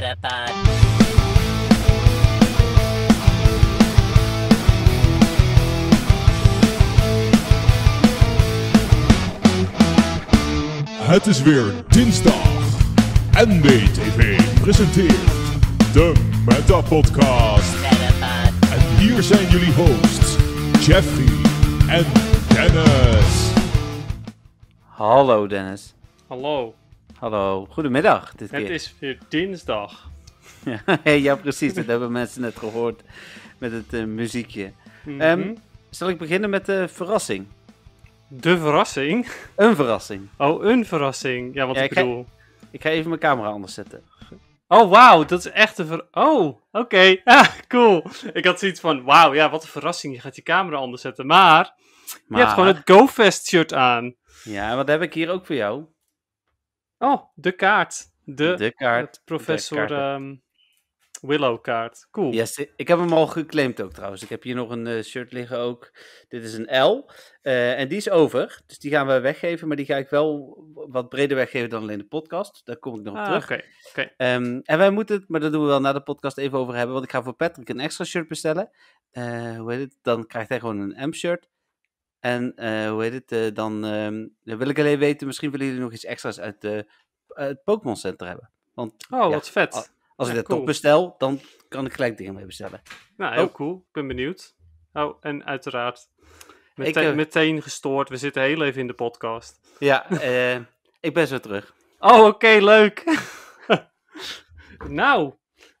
Metapod. Het is weer dinsdag. NBTV presenteert de Meta Podcast. Metapod. En hier zijn jullie hosts, Jeffrey en Dennis. Hallo Dennis. Hallo, Hallo. Goedemiddag dit het keer. is weer dinsdag. ja, precies. Dat hebben mensen net gehoord met het eh, muziekje. Ehm, zal ik beginnen met de verrassing? De verrassing? Een verrassing. Oh, een verrassing. Ja, wat Ja, ik ik ga- bedoel. Ik ga even mijn camera anders zetten. Oh, wauw, dat is echt een ver... Oh, oké. Ah, cool. Ik had zoiets van, wauw, ja, wat een verrassing. Je gaat je camera anders zetten. Maar, Maar, je hebt gewoon het GoFest shirt aan. Ja, wat heb ik hier ook voor jou? Oh, de kaart. De, De kaart. het professor de ehm, Willow kaart. Cool. Yes, ik heb hem al geclaimd ook trouwens. Ik heb hier nog een eh, shirt liggen ook. Dit is een L. eh, en die is over. Dus die gaan we weggeven. Maar die ga ik wel wat breder weggeven dan alleen de podcast. Daar kom ik nog op Ah, terug. Oké, oké. Ehm, en wij moeten het, maar daar doen we wel na de podcast even over hebben. Want ik ga voor Patrick een extra shirt bestellen. Eh, hoe heet het? Dan krijgt hij gewoon een M-shirt. En eh, hoe heet het? eh, dan ehm, wil ik alleen weten, misschien willen jullie nog iets extra's uit de, het Pokémon Center hebben. Want Oh, ja, wat vet. al- als ik dat cool. toch bestel, dan kan ik gelijk dingen mee bestellen. Nou, heel Oh. cool. Ik ben benieuwd. Oh, en uiteraard Ik, meteen, eh, meteen gestoord. We zitten heel even in de podcast. Ja, eh, ik ben zo terug. Oh, oké, leuk. nou,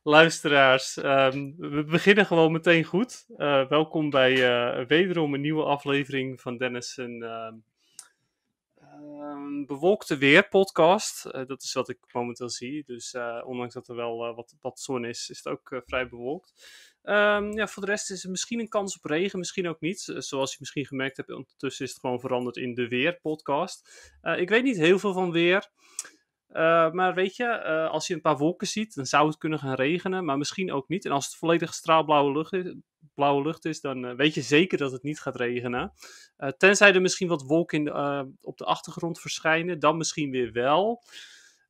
luisteraars, ehm, we beginnen gewoon meteen goed. Eh, welkom bij eh, wederom een nieuwe aflevering van Dennis en ehm, ehm, Bewolkte Weer podcast. Eh, dat is wat ik momenteel zie. Dus ondanks dat er wel wat, zon is, is het ook vrij bewolkt. Ja, voor de rest is er misschien een kans op regen, misschien ook niet. Zoals je misschien gemerkt hebt, ondertussen is het gewoon veranderd in de Weer-podcast. Eh, ik weet niet heel veel van weer. Eh, maar weet je, eh, als je een paar wolken ziet, dan zou het kunnen gaan regenen, maar misschien ook niet. En als het volledig straalblauwe lucht is, blauwe lucht is dan eh, weet je zeker dat het niet gaat regenen. Tenzij er misschien wat wolken in op de achtergrond verschijnen, dan misschien weer wel.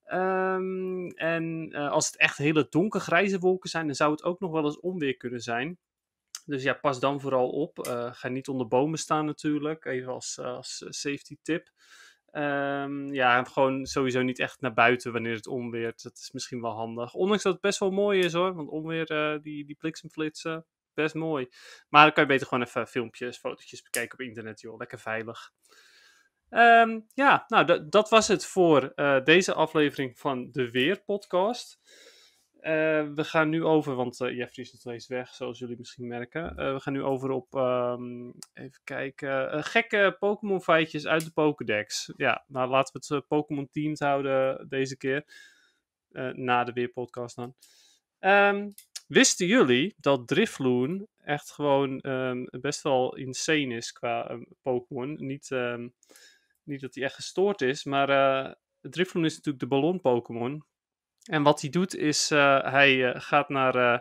Ehm, en als het echt hele donkergrijze wolken zijn, dan zou het ook nog wel eens onweer kunnen zijn. Dus ja, pas dan vooral op. Ga niet onder bomen staan natuurlijk, even als, als safety tip. Ehm, ja, gewoon sowieso niet echt naar buiten wanneer het onweert. Dat is misschien wel handig. Ondanks dat het best wel mooi is hoor. Want onweer, eh, die, die bliksemflitsen, best mooi. Maar dan kan je beter gewoon even filmpjes, fotootjes bekijken op internet joh. Lekker veilig. Ehm, ja, nou dat- was het voor eh, deze aflevering van de Weer Eh, we gaan nu over, want eh, Jeffrey is nog steeds weg, zoals jullie misschien merken. Eh, we gaan nu over op, ehm, even kijken, gekke Pokémon feitjes uit de Pokédex. Ja, nou laten we het Pokémon teamed houden deze keer. Na de Weerpodcast dan. Ehm, wisten jullie dat Drifloon echt gewoon ehm, best wel insane is qua Pokémon? Niet, niet dat hij echt gestoord is, maar Drifloon is natuurlijk de ballon Pokémon. En wat hij doet is, eh, hij eh, gaat naar, eh,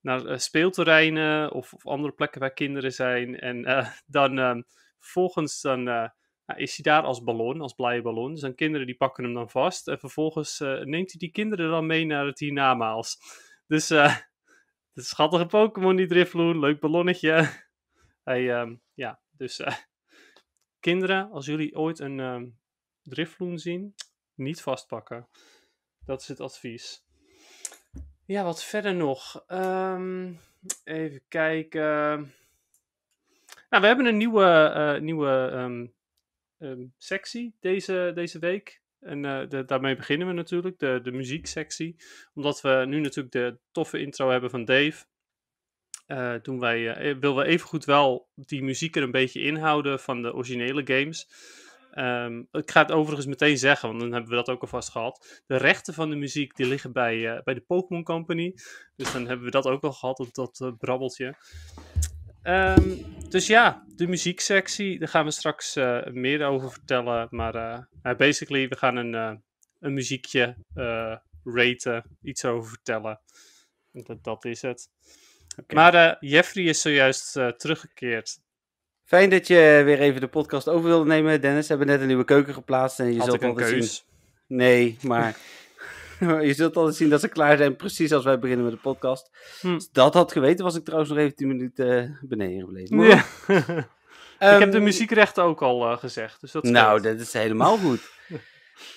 naar speelterreinen of, of andere plekken waar kinderen zijn. En dan ehm, vervolgens dan, is hij daar als ballon, als blije ballon. Dus dan kinderen die pakken hem dan vast. En vervolgens neemt hij die kinderen dan mee naar het hiernamaals. Dus is schattige Pokémon die Drifloon, leuk ballonnetje. hij, ehm, ja, dus kinderen, als jullie ooit een ehm Drifloon zien, niet vastpakken. Dat is het advies. Ja, wat verder nog? Ehm, even kijken. Nou, we hebben een nieuwe, eh, nieuwe ehm, ehm, sectie deze, deze week. En eh, daarmee beginnen we natuurlijk, de, de muzieksectie. Omdat we nu natuurlijk de toffe intro hebben van Dave. doen wij, willen we evengoed wel die muziek er een beetje inhouden van de originele games. Ehm, ik ga het overigens meteen zeggen, want dan hebben we dat ook alvast gehad. De rechten van de muziek die liggen bij, eh, bij de Pokémon Company. Dus dan hebben we dat ook al gehad, dat, dat eh, brabbeltje. Ehm, dus ja, de muzieksectie, daar gaan we straks eh, meer over vertellen. Maar nou, basically, we gaan een, een muziekje raten, iets over vertellen. Dat, dat is het. Maar Jeffrey is zojuist teruggekeerd. Fijn dat je weer even de podcast over wilde nemen, Dennis. We hebben net een nieuwe keuken geplaatst en je Had zult ik een altijd zien-? Nee, maar je zult altijd zien dat ze klaar zijn, precies als wij beginnen met de podcast. Hm. Als dat had geweten, was ik trouwens nog even 10 minuten eh, beneden gebleven. Maar Ja. goed. ik heb de Ehm, muziekrechten ook al eh, gezegd. Dus dat Nou, dat is helemaal goed.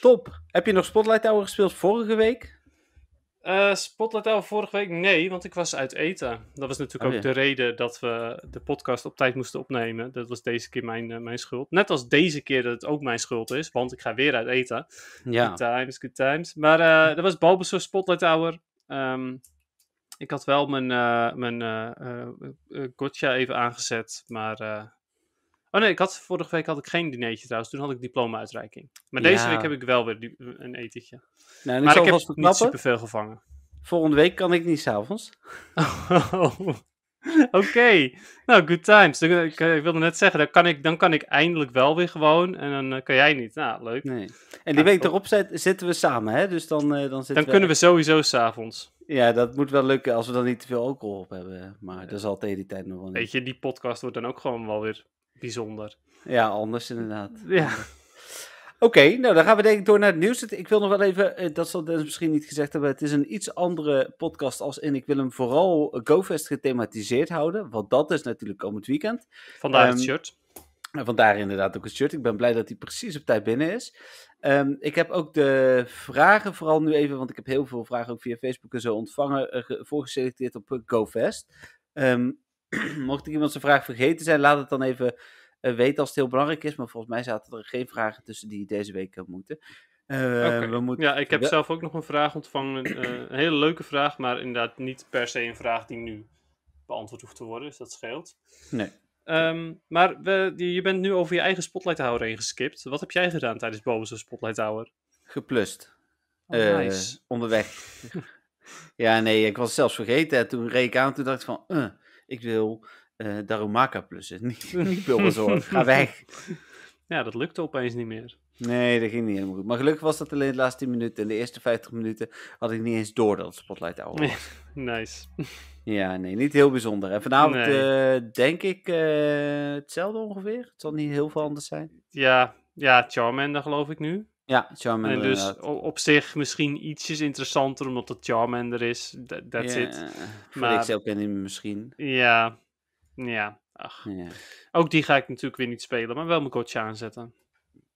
Top. Heb je nog Spotlight Tower gespeeld vorige week? Eh, Spotlight Hour vorige week? Nee, want ik was uit eten. Dat was natuurlijk Oh, ook de reden dat we de podcast op tijd moesten opnemen. Dat was deze keer mijn, eh, mijn schuld. Net als deze keer dat het ook mijn schuld is, want ik ga weer uit eten. Ja. Good times, good times. Maar eh, dat was Bulbasaur Spotlight Hour. Ehm, ik had wel mijn, mijn gotcha even aangezet, maar... eh, Oh nee, ik had, vorige week had ik geen dinertje trouwens. Toen had ik diploma-uitreiking. Maar deze Ja. week heb ik wel weer die- een etentje. Nou, ik Maar ik heb niet superveel gevangen. Volgende week kan ik niet s'avonds. Oh, Oké, nou, good times. Ik, eh, ik wilde net zeggen, dan kan, ik, dan kan ik eindelijk wel weer gewoon en dan eh, kan jij niet. Nou, leuk. Nee. En die Ja, week erop zit, zitten we samen, hè? Dus dan, eh, dan zitten Dan kunnen we sowieso s'avonds. Ja, dat moet wel lukken als we dan niet te veel alcohol op hebben. Maar dat zal tegen die tijd nog wel niet. Weet je, die podcast wordt dan ook gewoon wel weer bijzonder. Ja, anders inderdaad. Ja, Oké, nou dan gaan we denk ik door naar het nieuws. Ik wil nog wel even, eh, dat zal Dennis misschien niet gezegd hebben, het is een iets andere podcast als in. Ik wil hem vooral GoFest gethematiseerd houden, want dat is natuurlijk komend weekend. vandaar het Ehm, shirt. En vandaar inderdaad ook het shirt. Ik ben blij dat hij precies op tijd binnen is. Ehm, ik heb ook de vragen, vooral nu even, want ik heb heel veel vragen ook via Facebook en zo ontvangen, eh, ge- voorgeselecteerd op eh, GoFest. Ehm, mocht ik iemand zijn vraag vergeten zijn, laat het dan even eh, weten als het heel belangrijk is. Maar volgens mij zaten er geen vragen tussen die deze week eh, moeten. Eh, we moeten Ja, ik heb zelf ook nog een vraag ontvangen. een hele leuke vraag, maar inderdaad niet per se een vraag die nu beantwoord hoeft te worden. Dus dat scheelt. Nee. Ehm, maar we, je bent nu over je eigen Spotlight Hour heen geskipt. Wat heb jij gedaan tijdens Boven's Spotlight Hour? Geplust. Oh, nice. Onderweg. ja, nee, ik was zelfs vergeten. En toen reed ik aan, toen dacht ik van, ik wil eh Darumaka plussen. Niet, niet Bulbasaur, ga weg. Ja, dat lukte opeens niet meer. Nee, dat ging niet helemaal goed. Maar gelukkig was dat alleen de laatste 10 minuten. En de eerste 50 minuten had ik niet eens door dat het Spotlight Hour was. Nice. Ja, nee, niet heel bijzonder. En vanavond Nee. eh, denk ik eh, hetzelfde ongeveer. Het zal niet heel veel anders zijn. Ja, ja Charmander geloof ik nu. Ja, Charmander en dus op zich misschien ietsjes interessanter omdat het Charmander is. That- That's ja, it. Maar- XL ken je hem misschien. Ja, ja. Ach. Ja. Ook die ga ik natuurlijk weer niet spelen, maar wel mijn coach aanzetten.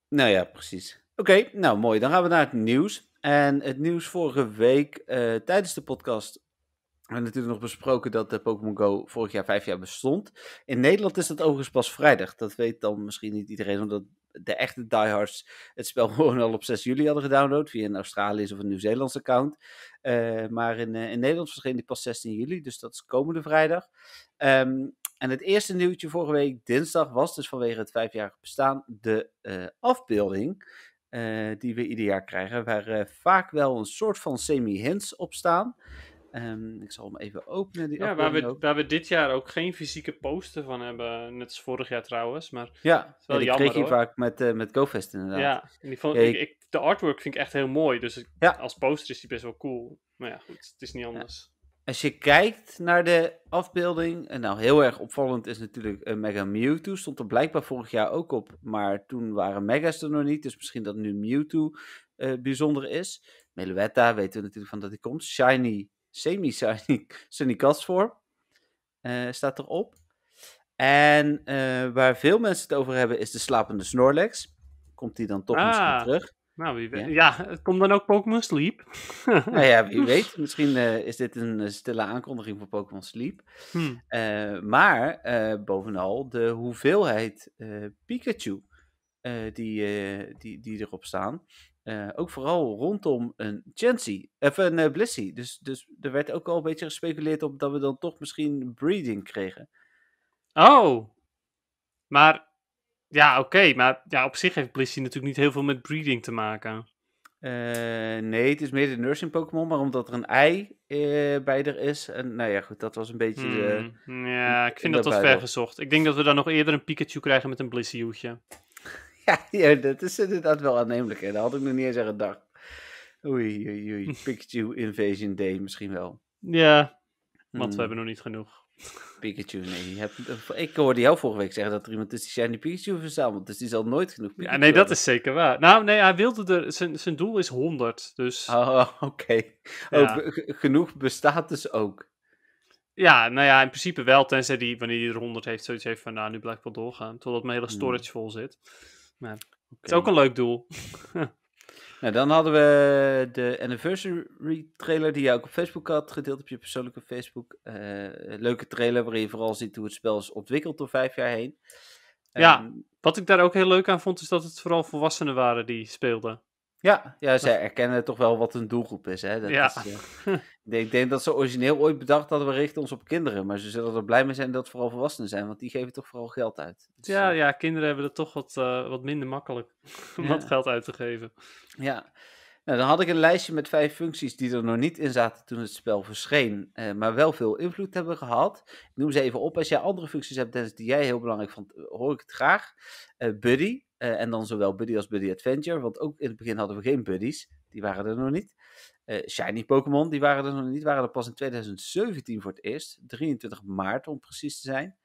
Nou ja, precies. Oké, nou mooi. Dan gaan we naar het nieuws. En het nieuws vorige week eh, tijdens de podcast hebben we natuurlijk nog besproken dat de Pokémon Go vorig jaar vijf jaar bestond. In Nederland is dat overigens pas vrijdag. Dat weet dan misschien niet iedereen, omdat de echte diehards het spel gewoon al op 6 juli hadden gedownload via een Australisch of een Nieuw-Zeelands account. Eh, maar in, eh, in Nederland verscheen die pas 16 juli, dus dat is komende vrijdag. Ehm, en het eerste nieuwtje vorige week dinsdag was dus vanwege het vijfjarig bestaan de eh, afbeelding die we ieder jaar krijgen, waar vaak wel een soort van semi-hints op staan. Ehm, ik zal hem even openen, die Ja, waar we, ook. waar we dit jaar ook geen fysieke poster van hebben, net als vorig jaar trouwens. Maar Ja, wel ja, die jammer, kreeg je vaak met, eh met GoFest inderdaad. ja, en die vond, Ja, ik, de artwork vind ik echt heel mooi. Dus ik- Ja. als poster is die best wel cool. Maar ja, goed, het is niet anders. Als je kijkt naar de afbeelding, en nou heel erg opvallend is natuurlijk een Mega Mewtwo, stond er blijkbaar vorig jaar ook op, maar toen waren Mega's er nog niet, dus misschien dat nu Mewtwo eh, bijzonder is. Meluetta weten we natuurlijk van dat hij komt. Shiny, semi-shiny Sunny Castform eh staat erop. En eh, waar veel mensen het over hebben is de slapende Snorlax. Komt die dan toch Ah. misschien terug? Nou, wie weet. Ja. Ja, het komt dan ook Pokémon Sleep. Nou ja, wie weet. Misschien eh, is dit een stille aankondiging voor Pokémon Sleep. Hm. Eh, maar bovenal de hoeveelheid Pikachu die, die, die erop staan. Eh, ook vooral rondom een Chansey, even een eh, Blissey. Dus, dus er werd ook al een beetje gespeculeerd op dat we dan toch misschien breeding kregen. Oh. Maar, ja, oké. maar ja, op zich heeft Blissey natuurlijk niet heel veel met breeding te maken. Eh, nee, het is meer de nursing Pokémon, maar omdat er een ei bij er is. En nou ja, goed, dat was een beetje de... Hmm, Ja, ik vind dat wat Bijbel. ver gezocht. Ik denk dat we dan nog eerder een Pikachu krijgen met een Blissey hoedje. Ja, ja, dat is inderdaad wel aannemelijk. Hè. Daar had ik nog niet eens aan gedacht. Oei, oei, oei. Pikachu Invasion Day misschien wel. Ja, want Hmm. we hebben nog niet genoeg. Pikachu, nee. Je hebt, ik hoorde jou vorige week zeggen dat er iemand is die Shiny Pikachu verzamelt. Dus die zal nooit genoeg Pikachu Ja, nee, dat hebben. is zeker waar. Nou, nee, hij wilde er... Zijn, zijn doel is 100, dus... Oh, oké. Ja. Oh, ge- ge- genoeg bestaat dus ook. Ja, nou ja, in principe wel, tenzij die, wanneer hij er 100 heeft, zoiets heeft van, nou, nu blijf ik wel doorgaan, totdat mijn hele Hmm. storage vol zit. Het is ook een leuk doel. Nou, dan hadden we de anniversary trailer die jij ook op Facebook had gedeeld op je persoonlijke Facebook. Eh, leuke trailer waarin je vooral ziet hoe het spel is ontwikkeld door vijf jaar heen. Ja. Ehm, Wat ik daar ook heel leuk aan vond, is dat het vooral volwassenen waren die speelden. Ja, ja, zij erkennen toch wel wat een doelgroep is. Hè? Dat Ja. is, eh, ik denk- ik denk dat ze origineel ooit bedacht hadden, we richten ons op kinderen. Maar ze zullen er blij mee zijn dat het vooral volwassenen zijn, want die geven toch vooral geld uit. Dus, Ja, eh, ja, kinderen hebben het toch wat, eh, wat minder makkelijk om wat Ja. geld uit te geven. Ja, nou, dan had ik een lijstje met vijf functies die er nog niet in zaten toen het spel verscheen, eh, maar wel veel invloed hebben gehad. Ik noem ze even op. Als jij andere functies hebt, Dennis, die jij heel belangrijk vond, hoor ik het graag. Buddy, eh, en dan zowel Buddy als Buddy Adventure, want ook in het begin hadden we geen buddies, die waren er nog niet. Eh, shiny Pokémon, die waren er nog niet, waren er pas in 2017 voor het eerst, 23 maart om precies te zijn.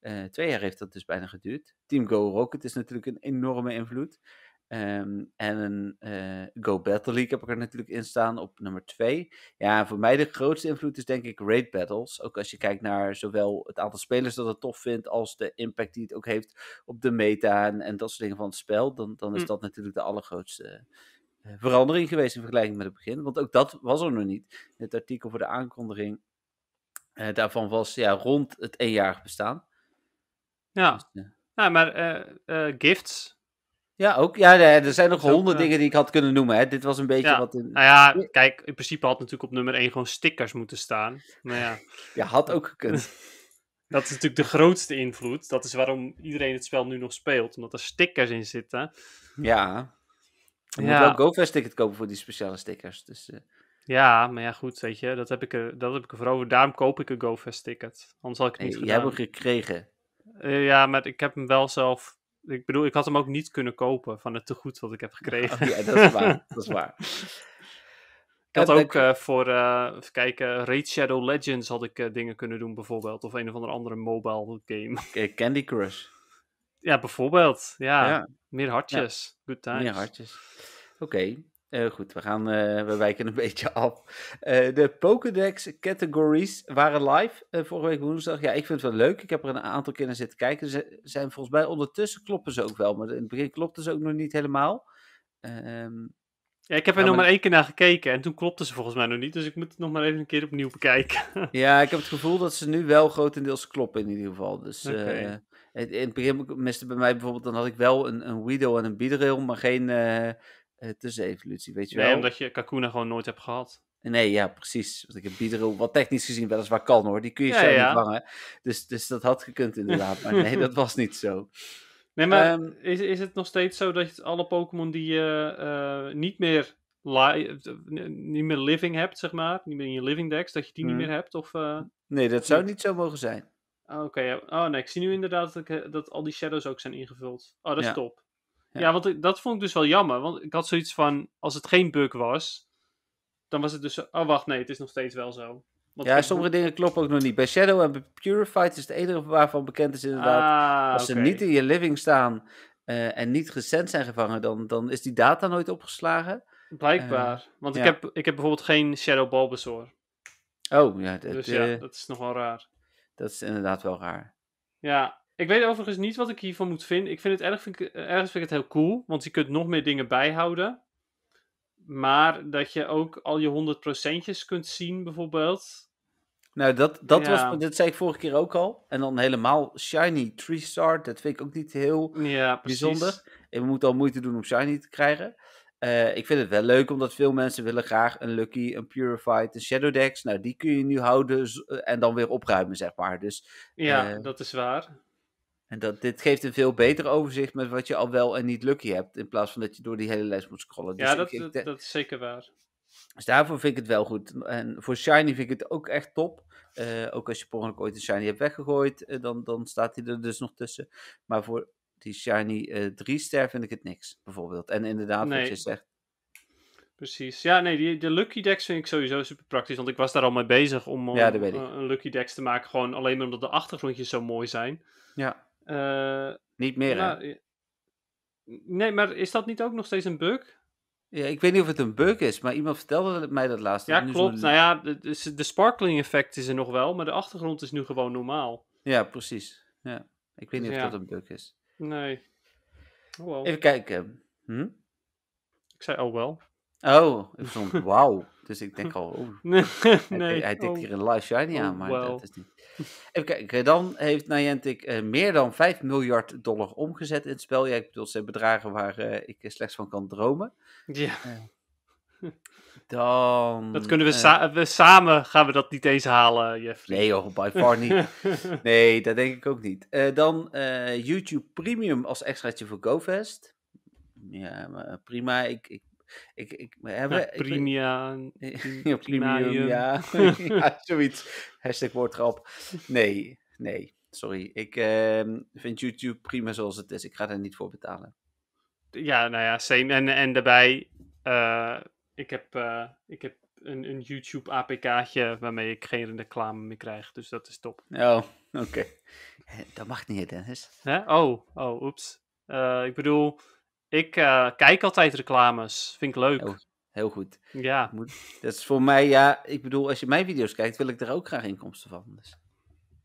Eh, twee jaar heeft dat dus bijna geduurd. Team Go Rocket is natuurlijk een enorme invloed. Ehm, en een eh, Go Battle League heb ik er natuurlijk in staan op nummer 2. Ja, voor mij de grootste invloed is denk ik Raid Battles. Ook als je kijkt naar zowel het aantal spelers dat het tof vindt, als de impact die het ook heeft op de meta en, en dat soort dingen van het spel. Dan, dan is Mm. dat natuurlijk de allergrootste eh, verandering geweest in vergelijking met het begin. Want ook dat was er nog niet. Het artikel voor de aankondiging eh, daarvan was ja, rond het eenjarig bestaan. Ja, Dus, nou, maar gifts. Ja, ook. Ja, nee, er zijn nog honderd eh, dingen die ik had kunnen noemen. Hè. Dit was een beetje Ja, wat in. Nou ja, kijk, in principe had natuurlijk op nummer 1 gewoon stickers moeten staan. Maar ja, Ja, had ook gekund. dat is natuurlijk de grootste invloed. Dat is waarom iedereen het spel nu nog speelt, omdat er stickers in zitten. Ja. Je moet wel GoFest ticket kopen voor die speciale stickers. Dus, eh, Ja, maar ja, goed, weet je, dat heb ik er, dat heb ik er voor over. Daarom koop ik een GoFest ticket. Anders had ik het niet hebt gedaan. hem gekregen. Eh, ja, maar ik heb hem wel zelf... Ik bedoel, ik had hem ook niet kunnen kopen van het tegoed wat ik heb gekregen. Ja, dat is waar. dat is waar. Ik had ook eh, eh, voor, eh, even kijken, Raid Shadow Legends had ik dingen kunnen doen bijvoorbeeld. Of een of andere andere mobile game. Candy Crush. ja, bijvoorbeeld. Ja, Ja, meer hartjes. Good times. meer hartjes. Oké. Eh, goed, we, gaan, eh, we wijken een beetje af. Eh, de Pokédex categories waren live vorige week woensdag. Ja, ik vind het wel leuk. Ik heb er een aantal keer naar zitten kijken. Ze zijn volgens mij ondertussen kloppen ze ook wel. Maar in het begin klopten ze ook nog niet helemaal. Ehm, Ja, ik heb er nog maar- één keer naar gekeken en toen klopte ze volgens mij nog niet. Dus ik moet het nog maar even een keer opnieuw bekijken. Ja, ik heb het gevoel dat ze nu wel grotendeels kloppen in ieder geval. Dus in het begin miste bij mij bijvoorbeeld, dan had ik wel een, een Widow en een Beedrill, maar geen eh eh, tussenevolutie, weet je nee, wel? omdat je Kakuna gewoon nooit hebt gehad. Nee, ja, precies. Want ik heb Beedrill, wat technisch gezien weliswaar kan hoor, die kun je Ja, zo ja. niet vangen. Dus, dus dat had gekund inderdaad, maar nee, dat was niet zo. Nee, maar Ehm, is, is het nog steeds zo dat je alle Pokémon die je eh, niet meer niet meer living hebt, zeg maar, niet meer in je living decks, dat je die niet meer hebt? Of, eh, Nee, dat zou niet zo mogen zijn. Oké, ja. oh nee, ik zie nu inderdaad dat, ik, dat al die shadows ook zijn ingevuld. Oh, dat is top. Ja. Ja, want ik- dat vond ik dus wel jammer, want ik had zoiets van, als het geen bug was, dan was het dus, oh wacht, nee, het is nog steeds wel zo. Want Ja, sommige dingen kloppen ook nog niet. Bij Shadow en bij Purified is het enige waarvan bekend is inderdaad Ah, Als ze niet in je living staan eh, en niet recent zijn gevangen, dan, dan is die data nooit opgeslagen. Blijkbaar. Want ik, heb, ik heb bijvoorbeeld geen Shadow Bulbasaur. Oh, ja, dat, Dus eh, ja, dat is nog wel raar. dat is inderdaad wel raar. Ja, ik weet overigens niet wat ik hiervan moet vinden. Ik vind het erg, vind ik, ergens vind ik het heel cool, want je kunt nog meer dingen bijhouden. Maar dat je ook al je 100%'jes kunt zien, bijvoorbeeld. Nou, dat, dat, Ja. was, dat zei ik vorige keer ook al. En dan helemaal Shiny Tree Star, dat vind ik ook niet heel Ja, precies. bijzonder. En we moeten al moeite doen om Shiny te krijgen. Eh, ik vind het wel leuk, omdat veel mensen willen graag een Lucky, een Purified, een Shadow Dex. Nou, die kun je nu houden en dan weer opruimen, zeg maar. Dus Ja, Eh, dat is waar. En dat, dit geeft een veel beter overzicht met wat je al wel en niet lucky hebt. In plaats van dat je door die hele lijst moet scrollen. Dus, ja, dat, ik dat, is zeker waar. dus daarvoor vind ik het wel goed. En voor Shiny vind ik het ook echt top. Eh, ook als je per ongeluk ooit een Shiny hebt weggegooid, eh, dan, dan staat hij er dus nog tussen. Maar voor die Shiny eh 3 ster vind ik het niks, bijvoorbeeld. En inderdaad, wat je zegt. Precies. Ja, nee, die, de Lucky Decks vind ik sowieso super praktisch. Want ik was daar al mee bezig om Ja, eh, een Lucky Decks te maken. Gewoon alleen omdat de achtergrondjes zo mooi zijn. Ja. Eh, Niet meer, hè? nou, eh, nee, maar is dat niet ook nog steeds een bug? Ja, ik weet niet of het een bug is, maar iemand vertelde mij dat laatst. Ja, klopt. Nou ja, de, de, de sparkling effect is er nog wel, maar de achtergrond is nu gewoon normaal. Ja, precies. Ja. Ik weet niet Dus of ja. dat een bug is. Nee. Oh wel. Even kijken. Hm? Ik zei oh wel. Oh, ik stond wauw. Dus ik denk al, oh, nee, hij, nee. hij tikt oh. hier een live shiny aan, Oh, maar wauw. dat is niet. Even kijken, dan heeft Niantic eh, meer dan 5 miljard dollar omgezet in het spel. Ja, ik bedoel, ze bedragen waar eh, ik slechts van kan dromen. Ja, Dan... dat kunnen we, eh, sa- we samen gaan we dat niet eens halen, Jeffrey. Nee joh, by far niet. Nee, dat denk ik ook niet. Eh, dan eh, YouTube Premium als extraatje voor GoFest. Ja, maar prima. Ik, ik, ik, ik, hebben, Ja, ik weet- Primia. ja, premium, ja. ja, zoiets. Hashtag woordgrap. Nee, nee, sorry. Ik ehm, vind YouTube prima zoals het is. Ik ga er niet voor betalen. Ja, nou ja, same. En, en daarbij, eh, ik heb, eh, ik heb een, een YouTube APK'tje waarmee ik geen reclame meer krijg. Dus dat is top. Oh, oké. Dat mag niet, Dennis. Hè? Oh, oh, oeps. Eh, ik bedoel, ik eh, kijk altijd reclames. Vind ik leuk. Heel goed. Ja, Dat is voor mij, ja, ik bedoel, als je mijn video's kijkt, wil ik er ook graag inkomsten van. Dus.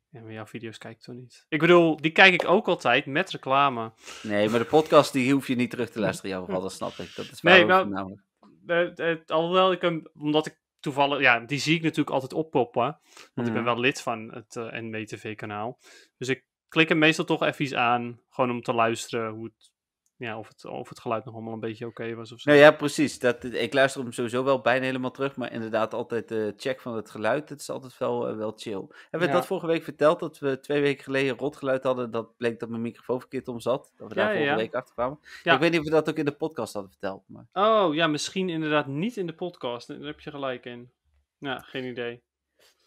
Ja, maar jouw video's kijk ik toch niet? Ik bedoel, die kijk ik ook altijd met reclame. Nee, maar de podcast die hoef je niet terug te luisteren, jouw geval, dat snap ik. Dat is Nee, namelijk. Eh, eh, alhoewel ik hem, omdat ik toevallig, ja, die zie ik natuurlijk altijd oppoppen. Want ik ben Mhm. wel lid van het eh NWTV-kanaal. Dus ik klik hem meestal toch even iets aan, gewoon om te luisteren hoe het, ja, of, het, of het geluid nog allemaal een beetje oké was of zo. Nou ja, precies. Dat, ik luister hem sowieso wel bijna helemaal terug, maar inderdaad altijd de check van het geluid, dat is altijd wel, eh, wel chill. Hebben we Ja. dat vorige week verteld, dat we twee weken geleden rotgeluid hadden, dat bleek dat mijn microfoon verkeerd om zat, dat we daar Ja, vorige ja. week achter kwamen. Ik weet niet of we dat ook in de podcast hadden verteld, maar... Oh, ja, misschien inderdaad niet in de podcast. Daar heb je gelijk in. Ja, geen idee.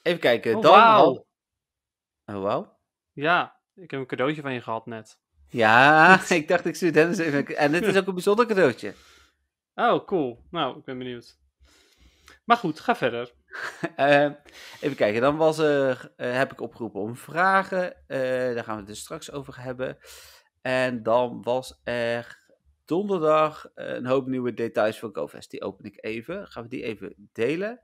Even kijken, Oh, dan... Oh, wauw. Ja, ik heb een cadeautje van je gehad net. Ja, ik dacht ik stuur Dennis even... En dit is ook een bijzonder cadeautje. Oh, cool. Nou, ik ben benieuwd. Maar goed, ga verder. Eh, even kijken, dan was er, eh, heb ik opgeroepen om vragen. eh, daar gaan we het dus straks over hebben. En dan was er donderdag een hoop nieuwe details voor GoFest. Die open ik even. Gaan we die even delen?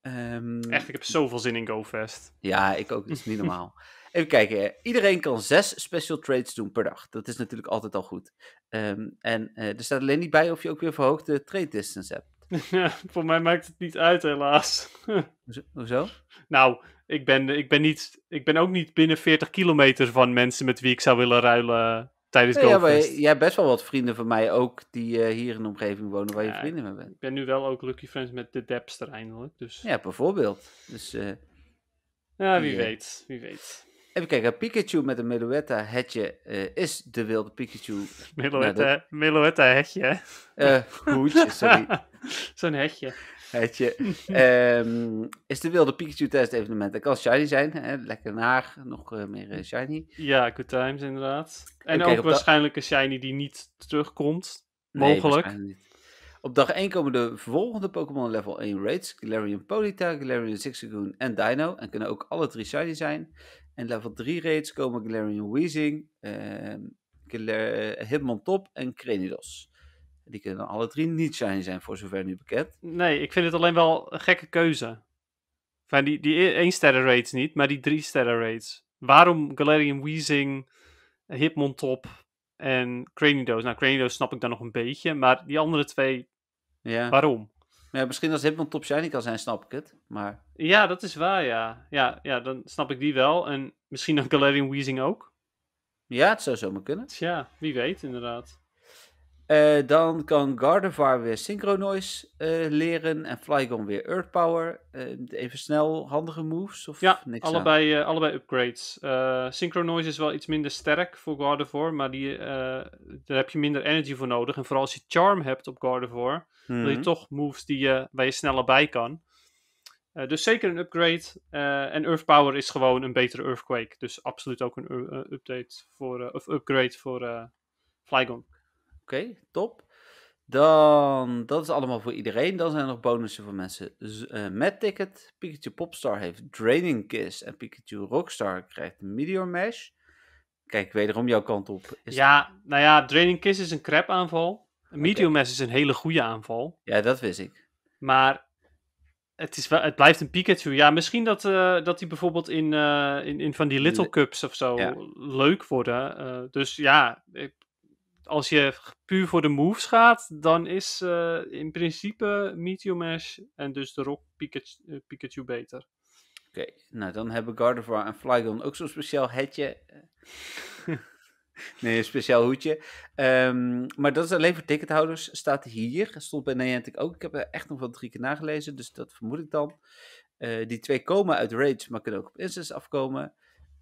Ehm, Echt, ik heb zoveel zin in GoFest. Ja, ik ook. Dat is niet normaal. Even kijken. Iedereen kan zes special trades doen per dag. Dat is natuurlijk altijd al goed. Ehm, en eh, er staat alleen niet bij of je ook weer verhoogde trade distance hebt. Ja, voor mij maakt het niet uit, helaas. Hoezo? Nou, ik ben, ik, ben niet, ik ben ook niet binnen 40 kilometer van mensen met wie ik zou willen ruilen tijdens Nee, ja, maar jij hebt best wel wat vrienden van mij ook die eh, hier in de omgeving wonen waar je Ja, vrienden mee bent. Ik ben nu wel ook Lucky Friends met de Depster eindelijk. Dus ja, Ja, bijvoorbeeld. Dus eh, wie die, eh, weet. Wie weet. Even kijken. Pikachu met een Meloetta hetje eh, is de wilde Pikachu. Meloetta, Meloetta hetje, hoedje, sorry. Zo'n hetje. Hetje. Ehm, is de wilde Pikachu test evenement. Dat kan shiny zijn. Hè? Lekker naar. Nog eh, meer shiny. Ja, good times inderdaad. En ook dat- waarschijnlijk een shiny die niet terugkomt. Nee, Mogelijk. niet. Op dag 1 komen de volgende Pokémon level 1 raids. Galarian Ponyta, Galarian Zigzagoon en Dino. En kunnen ook alle drie shiny zijn. En level 3 raids komen Galarian Weezing, ehm Galar- eh, Hitmontop en Cranidos. Die kunnen alle drie niet shiny zijn, voor zover nu bekend. Nee, ik vind het alleen wel een gekke keuze. Van die, die 1 sterren rates niet, maar die 3 sterren rates. Waarom Galarian Weezing, Hitmontop en Cranidos? Nou, Cranidos snap ik dan nog een beetje, maar die andere twee, Ja. waarom? Ja, misschien als Hitmontop shiny kan zijn, snap ik het. Maar Ja, dat is waar, ja. Ja, ja dan snap ik die wel. En misschien dan Galarian Weezing ook. ja, het zou zomaar kunnen. Tja, wie weet inderdaad. Eh, dan kan Gardevoir weer Synchronoise eh, leren en Flygon weer Earth Power. Eh, even snel handige moves of Ja, niks allebei, allebei upgrades. Eh Synchronize is wel iets minder sterk voor Gardevoir, maar die, daar heb je minder energy voor nodig. En vooral als je Charm hebt op Gardevoir, wil je Mhm. toch moves die, je waar je sneller bij kan. Dus zeker een upgrade. En Earth Power is gewoon een betere Earthquake. Dus absoluut ook een update voor, of upgrade voor Flygon. Oké, top. Dan, dat is allemaal voor iedereen. Dan zijn er nog bonussen voor mensen eh, met ticket. Pikachu Popstar heeft Draining Kiss en Pikachu Rockstar krijgt Meteor Mash. Kijk, wederom jouw kant op. Is Ja, nou ja, Draining Kiss is een crap aanval. Meteor Mass is een hele goede aanval. ja, dat wist ik. Maar het, is wel, het blijft een Pikachu. Ja, misschien dat, eh, dat die bijvoorbeeld in, eh, in, in van die Little Le- Cups of zo Ja. leuk worden. Dus ja, ik- als je puur voor de moves gaat, dan is eh, in principe Meteor Mash en dus de Rock Pikachu, eh, Pikachu beter. Oké, nou dan hebben Gardevoir en Flygon ook zo'n speciaal hetje. nee, een speciaal hoedje. Ehm, maar dat is alleen voor tickethouders, staat hier. Stond bij Niantic ook. Ik heb er echt nog wel drie keer nagelezen, dus dat vermoed ik dan. Eh, die twee komen uit Rage, maar kunnen ook op Instance afkomen.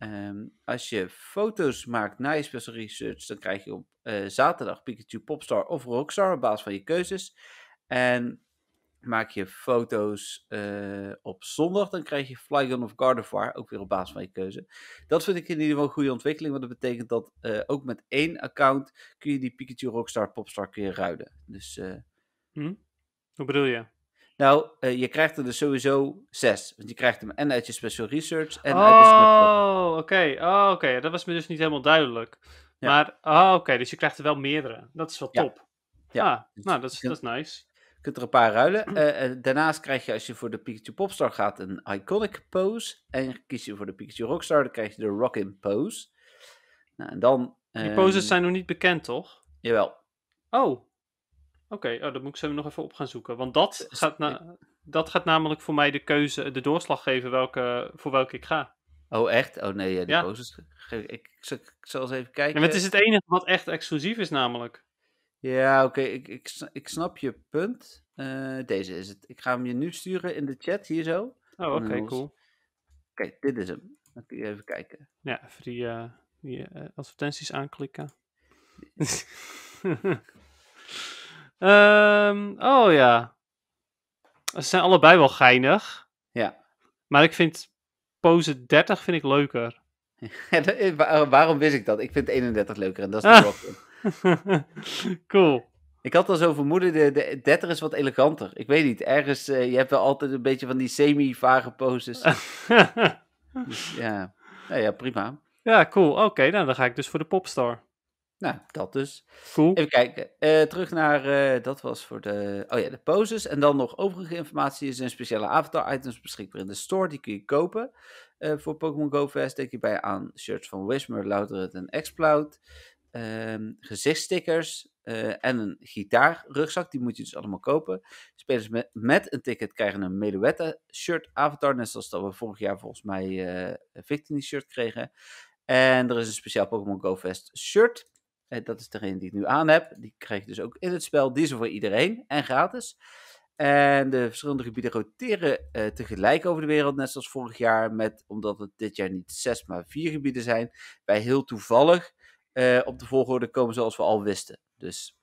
Ehm, als je foto's maakt na je special research, dan krijg je op eh, zaterdag Pikachu Popstar of Rockstar op basis van je keuzes. En maak je foto's eh, op zondag, dan krijg je Flygon of Gardevoir, ook weer op basis van je keuze. Dat vind ik in ieder geval een goede ontwikkeling, want dat betekent dat eh, ook met één account kun je die Pikachu Rockstar Popstar kun je ruilen. Dus, Hm? Bedoel je? Nou, eh, je krijgt er dus sowieso zes, want je krijgt hem en uit je special research en uit de. Oh, oké. Oh, oké. Dat was me dus niet helemaal duidelijk. Ja. Maar, oh, oké. Dus je krijgt er wel meerdere. Dat is wel Ja. top. Ja. Ah, nou, dat is, dat is nice. Je kunt er een paar ruilen. Eh, eh, daarnaast krijg je als je voor de Pikachu Popstar gaat een Iconic Pose. En kies je voor de Pikachu Rockstar, dan krijg je de Rockin' Pose. Nou, en dan... Die ehm, poses zijn nog niet bekend, toch? Jawel. Oh. Oké, oh, dat moet ik zo nog even op gaan zoeken. Want dat Eh, gaat, na- dat gaat namelijk voor mij de keuze, de doorslag geven welke, voor welke ik ga. Oh, echt? Oh nee, ja, die Ja. poses. ge- Ik, ik, zal- ik zal eens even kijken. En het is het enige wat echt exclusief is namelijk. Ja, oké, ik, ik, ik snap je punt. Eh, deze is het. Ik ga hem je nu sturen in de chat, hier zo. Oh, oké, cool. dit is hem. Dan kun je even kijken. Ja, even die, eh, die eh, advertenties aanklikken. Ehm, oh ja. Ze zijn allebei wel geinig. Ja. Maar ik vind pose 30 vind ik leuker. Waar- waarom wist ik dat? Ik vind 31 leuker en dat is de Ah. Rockin'. cool. Ik had al zo vermoeden, de, de 30 is wat eleganter. Ik weet niet, ergens, eh, je hebt wel altijd een beetje van die semi-vage poses. Dus, ja. Nou ja, prima. ja, cool. Oké, nou dan ga ik dus voor de popstar. Nou, dat dus. Cool. Even kijken. Eh, terug naar, eh, dat was voor de, oh ja, de poses. En dan nog overige informatie. Er zijn speciale avatar-items beschikbaar in de store. Die kun je kopen eh, voor Pokémon Go Fest. Denk je bij aan shirts van Whismer, Loudred en Exploud. Ehm gezichtsstickers eh, en een gitaarrugzak. Die moet je dus allemaal kopen. Spelers met, met een ticket krijgen een Meluetta shirt avatar. Net zoals dat we vorig jaar volgens mij een Victini shirt kregen. En er is een speciaal Pokémon Go Fest shirt. Eh, dat is degene die ik nu aan heb. Die krijg je dus ook in het spel. Die is er voor iedereen en gratis. En de verschillende gebieden roteren eh, tegelijk over de wereld, net zoals vorig jaar. Met, omdat het dit jaar niet zes, maar vier gebieden zijn. Wij heel toevallig eh, op de volgorde komen zoals we al wisten. Dus,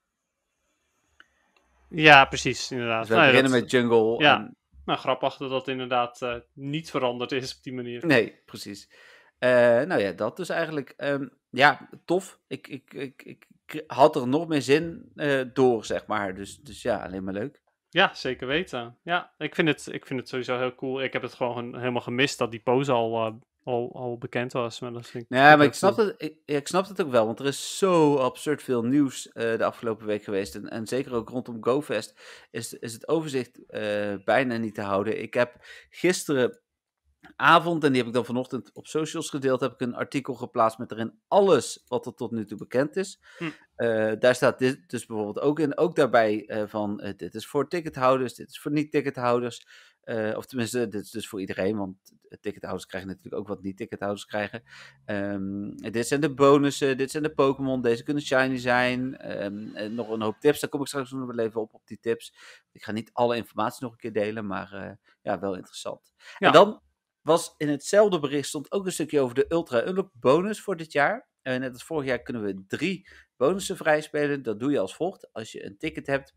Ja, precies, inderdaad. dus we Nou ja, beginnen dat- met Jungle. ja. en- Nou, grappig dat dat inderdaad niet veranderd is op die manier. Nee, precies. Nou ja, dat dus eigenlijk. Ehm, ja, tof. Ik, ik, ik, ik had er nog meer zin eh, door, zeg maar. Dus, dus ja, alleen maar leuk. Ja, zeker weten. Ja, ik vind het, ik vind het sowieso heel cool. Ik heb het gewoon helemaal gemist dat die pose al, eh, al, al bekend was. Maar dat vind ik, Ja, vind maar ik snap, het, ik, snap het ook wel, want er is zo absurd veel nieuws eh, de afgelopen week geweest. En, en zeker ook rondom GoFest is, is het overzicht bijna niet te houden. Ik heb gisteravond, en die heb ik dan vanochtend op socials gedeeld, heb ik een artikel geplaatst met erin alles wat er tot nu toe bekend is. Hm. Eh, daar staat dit dus bijvoorbeeld ook in, ook daarbij eh, van eh, dit is voor tickethouders, dit is voor niet-tickethouders. Of tenminste, dit is dus voor iedereen, want tickethouders krijgen natuurlijk ook wat niet-tickethouders krijgen. Ehm, dit zijn de bonussen, dit zijn de Pokémon, deze kunnen shiny zijn. Ehm, en nog een hoop tips, daar kom ik straks nog wel even op, op die tips. Ik ga niet alle informatie nog een keer delen, maar ja, wel interessant. Ja. En dan was in hetzelfde bericht stond ook een stukje over de Ultra Unlock bonus voor dit jaar. En net als vorig jaar kunnen we drie bonussen vrijspelen. Dat doe je als volgt. Als je een ticket hebt,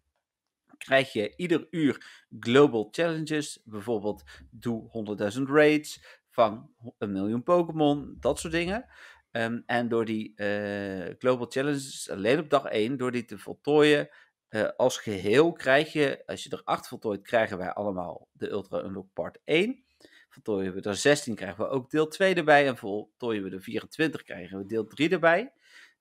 krijg je ieder uur global challenges. Bijvoorbeeld doe 100.000 raids, vang een miljoen Pokémon, dat soort dingen. Ehm, en door die eh, global challenges, alleen op dag 1, door die te voltooien, Eh, als geheel krijg je, als je er 8 voltooit, krijgen wij allemaal de Ultra Unlock Part 1. Voltooien we er 16, krijgen we ook deel 2 erbij. En voltooien we er 24, krijgen we deel 3 erbij.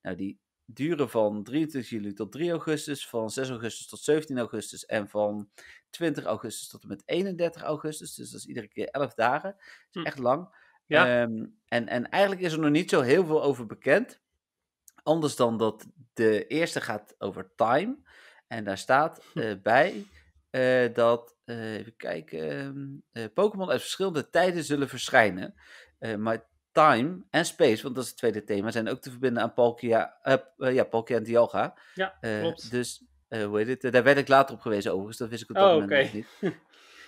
Nou, die duren van 23 juli tot 3 augustus, van 6 augustus tot 17 augustus en van 20 augustus tot en met 31 augustus. Dus dat is iedere keer 11 dagen. Dat is Hm. echt lang. Ja. Ehm, en, en eigenlijk is er nog niet zo heel veel over bekend. Anders dan dat de eerste gaat over time. En daar staat Hm. eh, bij eh, dat, eh, even kijken, ehm, eh, Pokémon uit verschillende tijden zullen verschijnen. Eh, maar time en space, want dat is het tweede thema, zijn ook te verbinden aan Palkia, ja, Palkia en Dialga. Ja, klopt. Dus, hoe heet het? Daar werd ik later op gewezen overigens, dat wist ik op dat Oh, moment nog niet.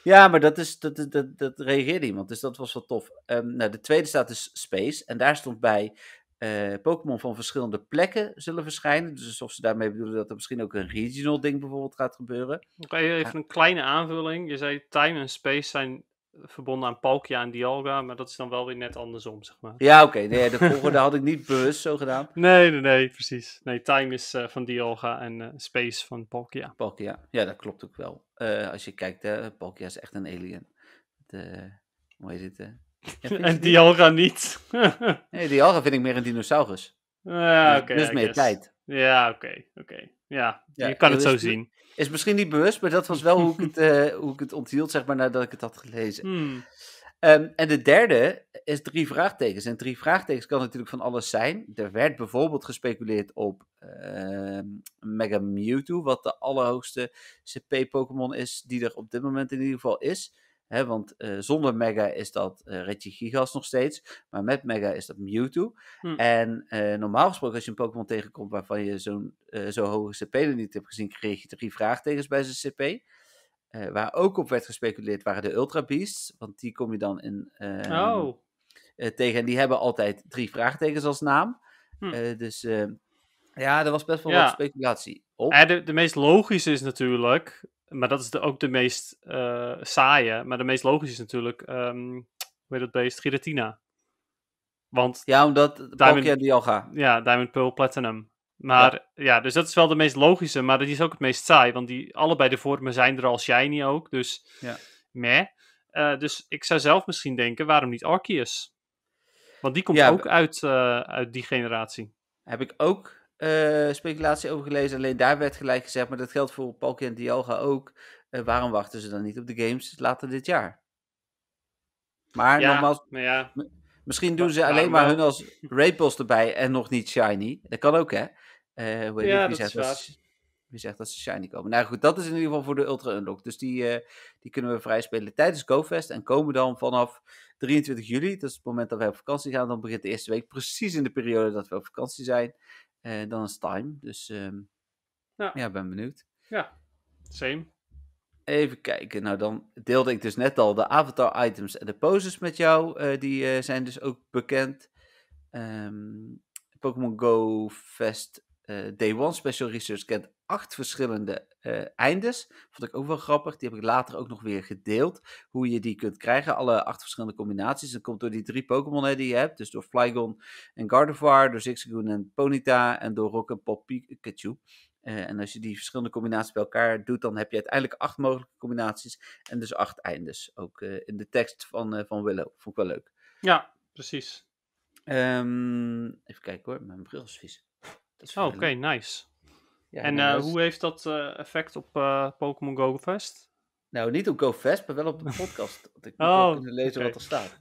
Ja, maar dat, is, dat, dat, dat, dat reageerde iemand, dus dat was wel tof. Ehm, nou, de tweede staat dus Space, en daar stond bij eh, Pokémon van verschillende plekken zullen verschijnen. Dus alsof ze daarmee bedoelen dat er misschien ook een regional ding bijvoorbeeld gaat gebeuren. Even een kleine aanvulling. Je zei time en space zijn verbonden aan Palkia en Dialga, maar dat is dan wel weer net andersom, zeg maar. Ja, oké, nee, de volgorde had ik niet bewust zo gedaan. Nee, nee, nee, precies. Nee, time is eh, van Dialga en eh, space van Palkia. Palkia, ja, dat klopt ook wel. Als je kijkt, hè, Palkia is echt een alien. De, hoe heet het? Ja, en? Dialga niet. Nee, Dialga vind ik meer een dinosaurus. ja, Dus- oké. dus meer tijd. Ja, oké, oké. Ja, Ja, je kan het zo zien. Is misschien niet bewust, maar dat was wel hoe ik het, eh, hoe ik het onthield, zeg maar, nadat ik het had gelezen. Hmm. Ehm, en de derde is drie vraagtekens. En drie vraagtekens kan natuurlijk van alles zijn. Er werd bijvoorbeeld gespeculeerd op ehm, Mega Mewtwo, wat de allerhoogste CP-Pokémon is die er op dit moment in ieder geval is. Want eh, zonder Mega is dat eh Regigigas nog steeds, maar met Mega is dat Mewtwo. Hm. En eh, normaal gesproken, als je een Pokémon tegenkomt waarvan je zo'n zo hoge CP er niet hebt gezien, kreeg je drie vraagtekens bij zijn CP. Waar ook op werd gespeculeerd waren de Ultra Beasts, want die kom je dan in, ehm, Oh, tegen. En die hebben altijd drie vraagtekens als naam. Hm. Dus ja, er was best wel Ja. wat speculatie op. De, de meest logische is natuurlijk, maar dat is de, ook de meest eh, saaie, maar de meest logische is natuurlijk, ehm hoe heet dat beest? Giratina. Want Ja, omdat Diamond- Palkia Dialga. ja, Diamond Pearl Platinum. Maar ja. dus dat is wel de meest logische, maar die is ook het meest saai, want die, allebei de vormen zijn er al shiny ook, dus Ja. meh. Eh, dus ik zou zelf misschien denken, waarom niet Arceus? Want die komt Ja, ook uit, eh, uit die generatie. Heb ik ook eh, speculatie over gelezen. Alleen daar werd gelijk gezegd, maar dat geldt voor Palkia en Dialga ook. Eh, waarom wachten ze dan niet op de games later dit jaar? Maar ja, nogmaals, maar ja, misschien doen ze alleen maar hun als Rapels erbij en nog niet shiny. Dat kan ook, hè? Eh, hoe Ja, Wie zegt dat, ze, wie zegt dat ze shiny komen? Nou goed, dat is in ieder geval voor de Ultra Unlock. Dus die, die kunnen we vrij spelen tijdens GoFest. En komen dan vanaf 23 juli, dat is het moment dat wij op vakantie gaan. Dan begint de eerste week precies in de periode dat we op vakantie zijn. Eh, dan is time. Dus ehm, Ja. ja, ben benieuwd. ja, same. Even kijken. Nou, dan deelde ik dus net al de avatar items en de poses met jou. eh, die eh, zijn dus ook bekend. Ehm, Pokémon Go Fest Day One Special Research kent acht verschillende eh, eindes. Vond ik ook wel grappig. Die heb ik later ook nog weer gedeeld. Hoe je die kunt krijgen. Alle acht verschillende combinaties. Dat komt door die drie Pokémon die je hebt. Dus door Flygon en Gardevoir. Door Zigzagoon en Ponyta. En door Rock en Pop Pikachu. Eh, en als je die verschillende combinaties bij elkaar doet, dan heb je uiteindelijk acht mogelijke combinaties. En dus acht eindes. Ook eh, in de tekst van, van Willow. Vond ik wel leuk. Ja, precies. Ehm, even kijken hoor, mijn bril is vies. Oh, Oké, nice. Ja, en nou, eh, hoe heeft dat eh, effect op eh, Pokémon Go Fest? Nou, niet op GoFest, maar wel op de podcast. Want ik moet Oh, kunnen lezen wat er staat.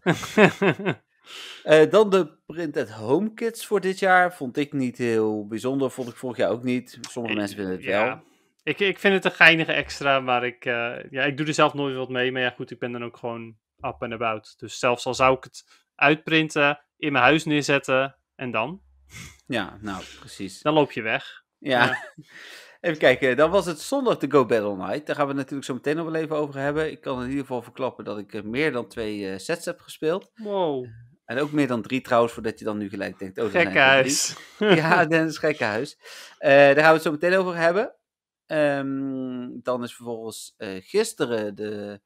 Dan de Printed Home Kits voor dit jaar. Vond ik niet heel bijzonder. Vond ik vorig jaar ook niet. Sommige mensen vinden het wel. Ik, ik vind het een geinige extra, maar ik, ja, ik doe er zelf nooit wat mee. Maar ja, goed, ik ben dan ook gewoon up en about. Dus zelfs al zou ik het uitprinten, in mijn huis neerzetten en dan? Ja, nou, precies. Dan loop je weg. Ja. Even kijken, dan was het zondag de Go Battle Night. Daar gaan we het natuurlijk zo meteen nog wel even over hebben. Ik kan in ieder geval verklappen dat ik eh, meer dan twee eh, sets heb gespeeld. Wow, En ook meer dan drie trouwens, voordat je dan nu gelijk denkt... Oh, drie. Ja, Dennis Gekkenhuis. Eh daar gaan we het zo meteen over hebben. Ehm, dan is vervolgens eh, gisteren de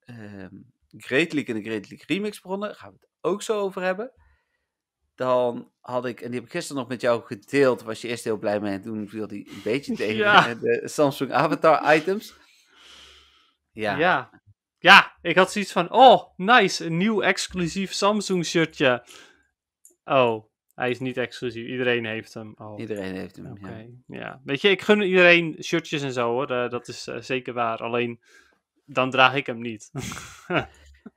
ehm Great League en de Great League Remix begonnen. Daar gaan we het ook zo over hebben. Dan had ik, en die heb ik gisteren nog met jou gedeeld, was je eerst heel blij mee en toen viel die een beetje tegen Ja. de Samsung Avatar items. Ja, Ja. ja. ik had zoiets van, oh, nice, een nieuw exclusief Samsung shirtje. Oh, hij is niet exclusief, iedereen heeft hem. Oh, iedereen heeft hem. oké. Ja. Ja. weet je, ik gun iedereen shirtjes en zo hoor, Eh, dat is eh, zeker waar. Alleen, dan draag ik hem niet.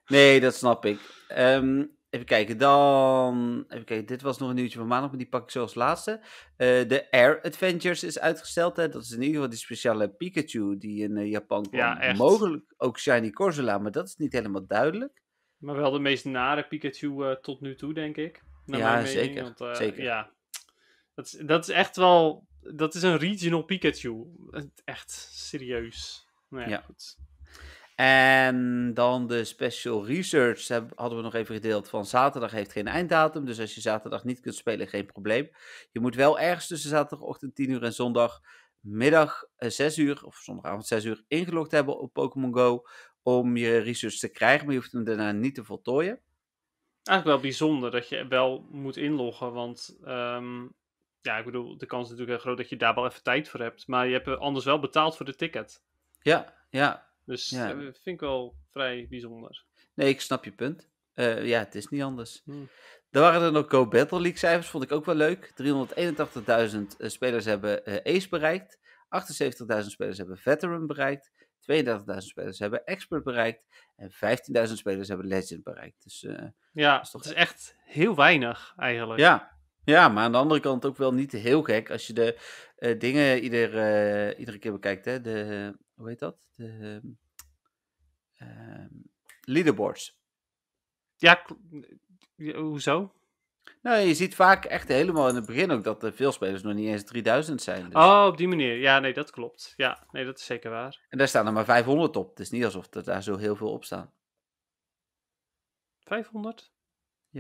Nee, dat snap ik. Ehm, even kijken, dan. Even kijken, dit was nog een nieuwtje van maandag, maar die pak ik zo als laatste. Eh, de Air Adventures is uitgesteld. Hè? Dat is in ieder geval die speciale Pikachu die in eh, Japan kwam. Ja, echt. Mogelijk ook Shiny Corsola, maar dat is niet helemaal duidelijk. maar wel de meest nare Pikachu eh, tot nu toe, denk ik. naar Ja, mijn mening, zeker, want, eh, zeker. Ja, dat is, dat is echt wel, dat is een regional Pikachu. Echt serieus. Nou ja, Ja. goed. En dan de special research heb- hadden we nog even gedeeld van zaterdag heeft geen einddatum. Dus als je zaterdag niet kunt spelen, geen probleem. Je moet wel ergens tussen zaterdagochtend 10 uur en zondagmiddag eh, 6 uur, of zondagavond 6 uur, ingelogd hebben op Pokémon Go. Om je research te krijgen, maar je hoeft hem daarna niet te voltooien. Eigenlijk wel bijzonder dat je wel moet inloggen, want ehm, ja, ik bedoel, de kans is natuurlijk heel groot dat je daar wel even tijd voor hebt. Maar je hebt er anders wel betaald voor de ticket. Ja, ja. Dus Ja. eh, vind ik wel vrij bijzonder. Nee, ik snap je punt. Eh, ja, het is niet anders. Hmm. Er waren er nog Go Battle League cijfers, vond ik ook wel leuk. 381.000 eh, spelers hebben Ace bereikt. 78.000 spelers hebben Veteran bereikt. 32.000 spelers hebben Expert bereikt. En 15.000 spelers hebben Legend bereikt. Dus Ja, is toch het is echt heel weinig eigenlijk. ja. Ja, maar aan de andere kant ook wel niet heel gek. Als je de eh, dingen ieder, eh, iedere keer bekijkt. Hè? De, hoe heet dat? De ehm, leaderboards. Ja, hoezo? Nou, je ziet vaak echt helemaal in het begin ook dat er veel spelers nog niet eens 3000 zijn. Dus. Oh, op die manier. Ja, nee, dat klopt. Ja, nee, dat is zeker waar. En daar staan er maar 500 op. Het is niet alsof er daar zo heel veel op staan. 500?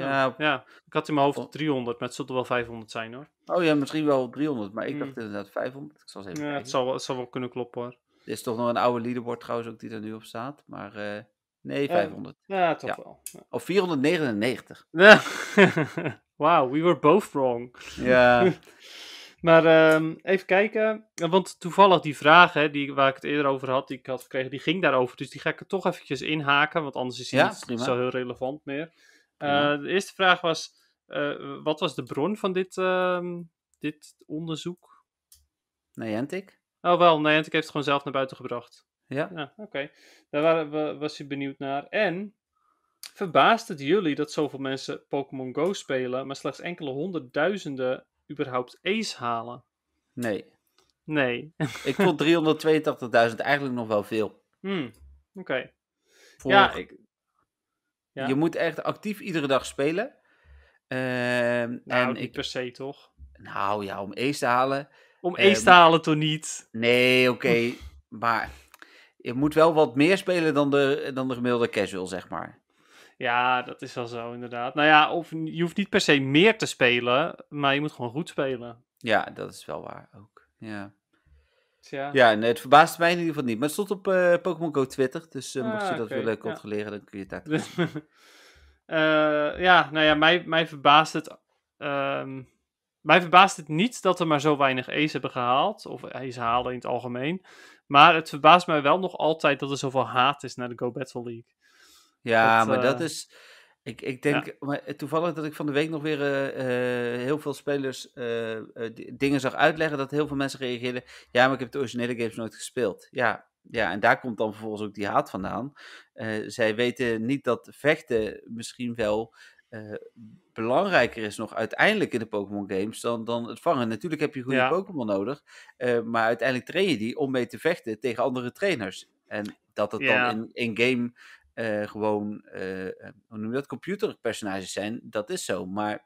Ja, Oh, ja. Ik had in mijn hoofd Oh. 300, maar het zullen er wel 500 zijn hoor. oh ja, misschien wel 300, maar ik Hmm. dacht inderdaad 500. Ik zal eens even Ja, kijken. het, zal, wel- het zal wel kunnen kloppen hoor. Er is toch nog een oude leaderboard trouwens ook die er nu op staat. Maar eh, nee, 500. Ja, toch Ja. wel. Ja. Of 499. Wow, we were both wrong. Ja, Maar ehm, even kijken, want toevallig die vraag hè, die, waar ik het eerder over had, die ik had gekregen, die ging daarover. Dus die ga ik er toch eventjes inhaken, want anders is die Ja, niet prima. zo heel relevant meer. Eh, de eerste vraag was, eh, wat was de bron van dit, ehm, dit onderzoek? Niantic. Oh wel, Niantic heeft het gewoon zelf naar buiten gebracht. Ja. Ja, oké. Daar waren we, was je benieuwd naar. En, verbaast het jullie dat zoveel mensen Pokémon Go spelen, maar slechts enkele honderdduizenden überhaupt Ace halen? Nee. Nee. Ik vond 382.000 eigenlijk nog wel veel. Hmm, Oké. Ja, ik... ja. Je moet echt actief iedere dag spelen. Ehm, Nou, en niet ik, per se, toch? nou ja, om Ace te halen. Om Ehm, Ace te halen toch niet? Nee, oké. maar je moet wel wat meer spelen dan de, dan de gemiddelde casual, zeg maar. Ja, dat is wel zo, inderdaad. Nou ja, of, je hoeft niet per se meer te spelen, maar je moet gewoon goed spelen. Ja, dat is wel waar ook. Ja, Tja. ja nee, het verbaast mij in ieder geval niet. Maar het stond op eh, Pokémon Go Twitter. Dus eh, mocht Ah, je dat willen ja. controleren, dan kun je het daar terug. Eh, ja, nou ja, mij, mij verbaast het. ehm, mij verbaast het niet dat er maar zo weinig Ace hebben gehaald. Of Ace halen in het algemeen. Maar het verbaast mij wel nog altijd dat er zoveel haat is naar de Go Battle League. Ja, Dat, maar dat is. Ik, ik denk maar eh, toevallig dat ik van de week nog weer eh, eh, heel veel spelers di- dingen zag uitleggen. Dat heel veel mensen reageerden. Ja, maar ik heb de originele games nooit gespeeld. Ja, ja en daar komt dan vervolgens ook die haat vandaan. Zij weten niet dat vechten misschien wel belangrijker is nog uiteindelijk in de Pokémon games dan, dan het vangen. Natuurlijk heb je goede Ja. Pokémon nodig. maar uiteindelijk train je die om mee te vechten tegen andere trainers. En dat het Ja. dan in, in game eh, gewoon, eh, eh, hoe noem je dat, computerpersonages zijn, dat is zo. Maar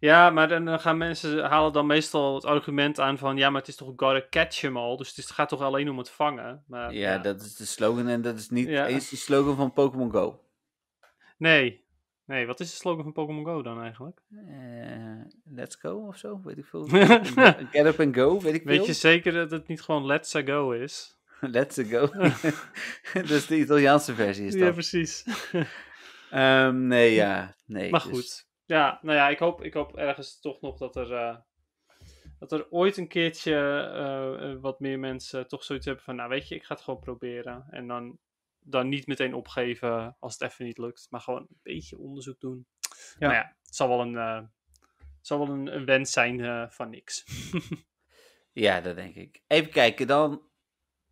Ja, maar dan gaan mensen halen dan meestal het argument aan van ja, maar het is toch gotta catch hem al. Dus het gaat toch alleen om het vangen. Maar, ja, dat is de slogan en dat is niet Ja. eens de slogan van Pokémon Go. Nee. Nee, wat is de slogan van Pokémon Go dan eigenlijk? Let's go of zo, weet ik veel. Get up and go, weet ik veel. Weet je zeker dat het niet gewoon Let's Go is? Let's go. dat is de Italiaanse versie, is Ja, dat. precies. Ehm, nee, ja. Nee, maar dus- goed. Ja, nou ja, ik hoop, ik hoop ergens toch nog dat er, eh, dat er ooit een keertje eh, eh, wat meer mensen toch zoiets hebben van, nou weet je, ik ga het gewoon proberen. En dan, dan niet meteen opgeven als het even niet lukt, maar gewoon een beetje onderzoek doen. Ja. Maar ja, het zal wel een, het zal wel een, een wens zijn van niks. Ja, dat denk ik. Even kijken, dan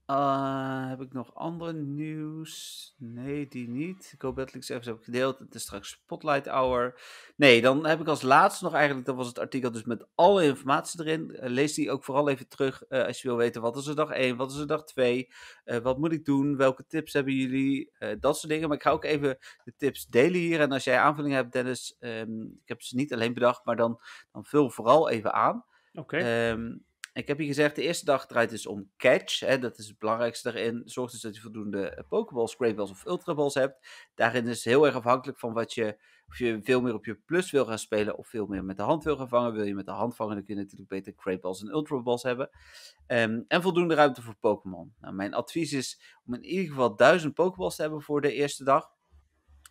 eh, heb ik nog andere nieuws. Nee, die niet. Ik ik ze even heb gedeeld. Het is straks Spotlight Hour. Nee, dan heb ik als laatste nog eigenlijk, dat was het artikel dus met alle informatie erin. Eh, lees die ook vooral even terug eh, als je wil weten wat is er dag 1, wat is er dag 2, eh, wat moet ik doen, welke tips hebben jullie, dat soort dingen. Maar ik ga ook even de tips delen hier. En als jij aanvullingen hebt, Dennis, ehm, ik heb ze niet alleen bedacht, maar dan, dan vul vooral even aan. Oké. Ehm, ik heb je gezegd, de eerste dag draait dus om catch. Hè, dat is het belangrijkste daarin. Zorg dus dat je voldoende eh, Pokeballs, Great Balls of Ultra Balls hebt. Daarin is het heel erg afhankelijk van wat je, of je veel meer op je plus wil gaan spelen of veel meer met de hand wil gaan vangen. Wil je met de hand vangen, dan kun je natuurlijk beter Great Balls en Ultra Balls hebben. Ehm, en voldoende ruimte voor Pokémon. Nou, mijn advies is om in ieder geval 1000 Pokeballs te hebben voor de eerste dag.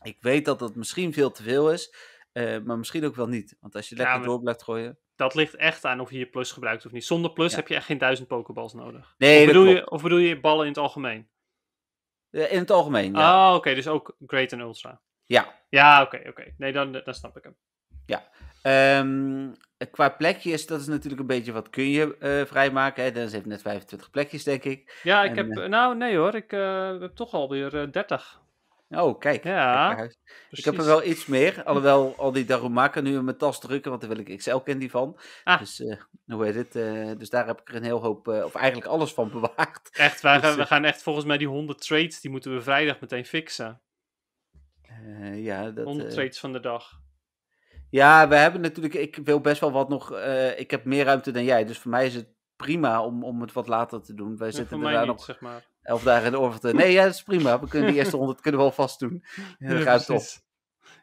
Ik weet dat dat misschien veel te veel is, eh, maar misschien ook wel niet. Want als je Ja, lekker maar- door blijft gooien. Dat ligt echt aan of je je plus gebruikt of niet. Zonder plus Ja. heb je echt geen duizend pokeballs nodig. Nee, of, dat bedoel je, of bedoel je ballen in het algemeen? Eh, in het algemeen, ja. Ah, oké, dus ook Great en Ultra. Ja. Ja, oké, oké. Nee, dan, dan snap ik hem. Ehm, qua plekjes, dat is natuurlijk een beetje wat kun je eh, vrijmaken. Hè? Dennis heeft net 25 plekjes, denk ik. Ja, ik En, heb... eh, nou, nee hoor. Ik heb toch alweer eh 30. Oh, kijk. Ja. Ik heb er wel iets meer. Alhoewel al die Darumaka nu in mijn tas drukken, want daar wil ik XL candy van. Ah. Dus, eh, hoe heet het? eh, dus daar heb ik er een heel hoop, eh, of eigenlijk alles van bewaard. Echt, wij Dus, gaan, we gaan echt volgens mij die 100 trades, die moeten we vrijdag meteen fixen. Ja, dat, 100 eh, trades van de dag. ja, we hebben natuurlijk, ik wil best wel wat nog, ik heb meer ruimte dan jij. Dus voor mij is het prima om, om het wat later te doen. Wij En zitten er daar niet, nog zeg maar. Elf dagen in de orbiter. Nee, ja, dat is prima. We kunnen die eerste 100 kunnen we alvast doen. Ja, dat gaat top.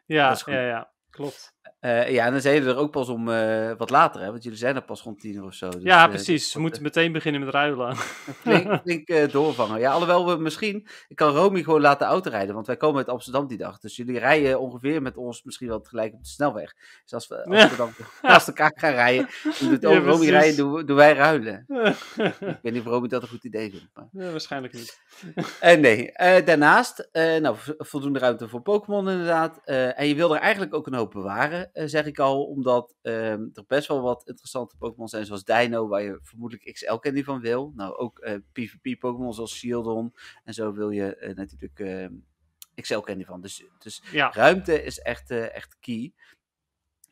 Ja, Dat is goed. ja, ja. Klopt. Eh, ja, en dan zijn jullie er ook pas om eh, wat later, hè? Want jullie zijn er pas rond tien uur of zo. Dus, ja, eh, precies. dat We moeten meteen beginnen met ruilen. flink, flink doorvangen. Ja, alhoewel we misschien... Ik kan Romy gewoon laten autorijden, want wij komen uit Amsterdam die dag. Dus jullie rijden ongeveer met ons misschien wel tegelijk op de snelweg. Dus als we Amsterdam naast elkaar gaan rijden, dan doet Ja, Romy rijden, doen, we- doen wij ruilen. Ik weet niet of Romy dat een goed idee vindt. Maar... Ja, waarschijnlijk niet. Nee, daarnaast, nou, vo- voldoende ruimte voor Pokémon inderdaad. En je wil er eigenlijk ook een hoop bewaren, zeg ik al, omdat ehm, er best wel wat interessante Pokémon zijn, zoals Dino, waar je vermoedelijk XL candy van wil. Nou, ook eh, PvP-Pokémon zoals Shieldon en zo wil je eh, natuurlijk ehm, XL candy van. Dus, dus Ja, ruimte is echt, eh, echt key.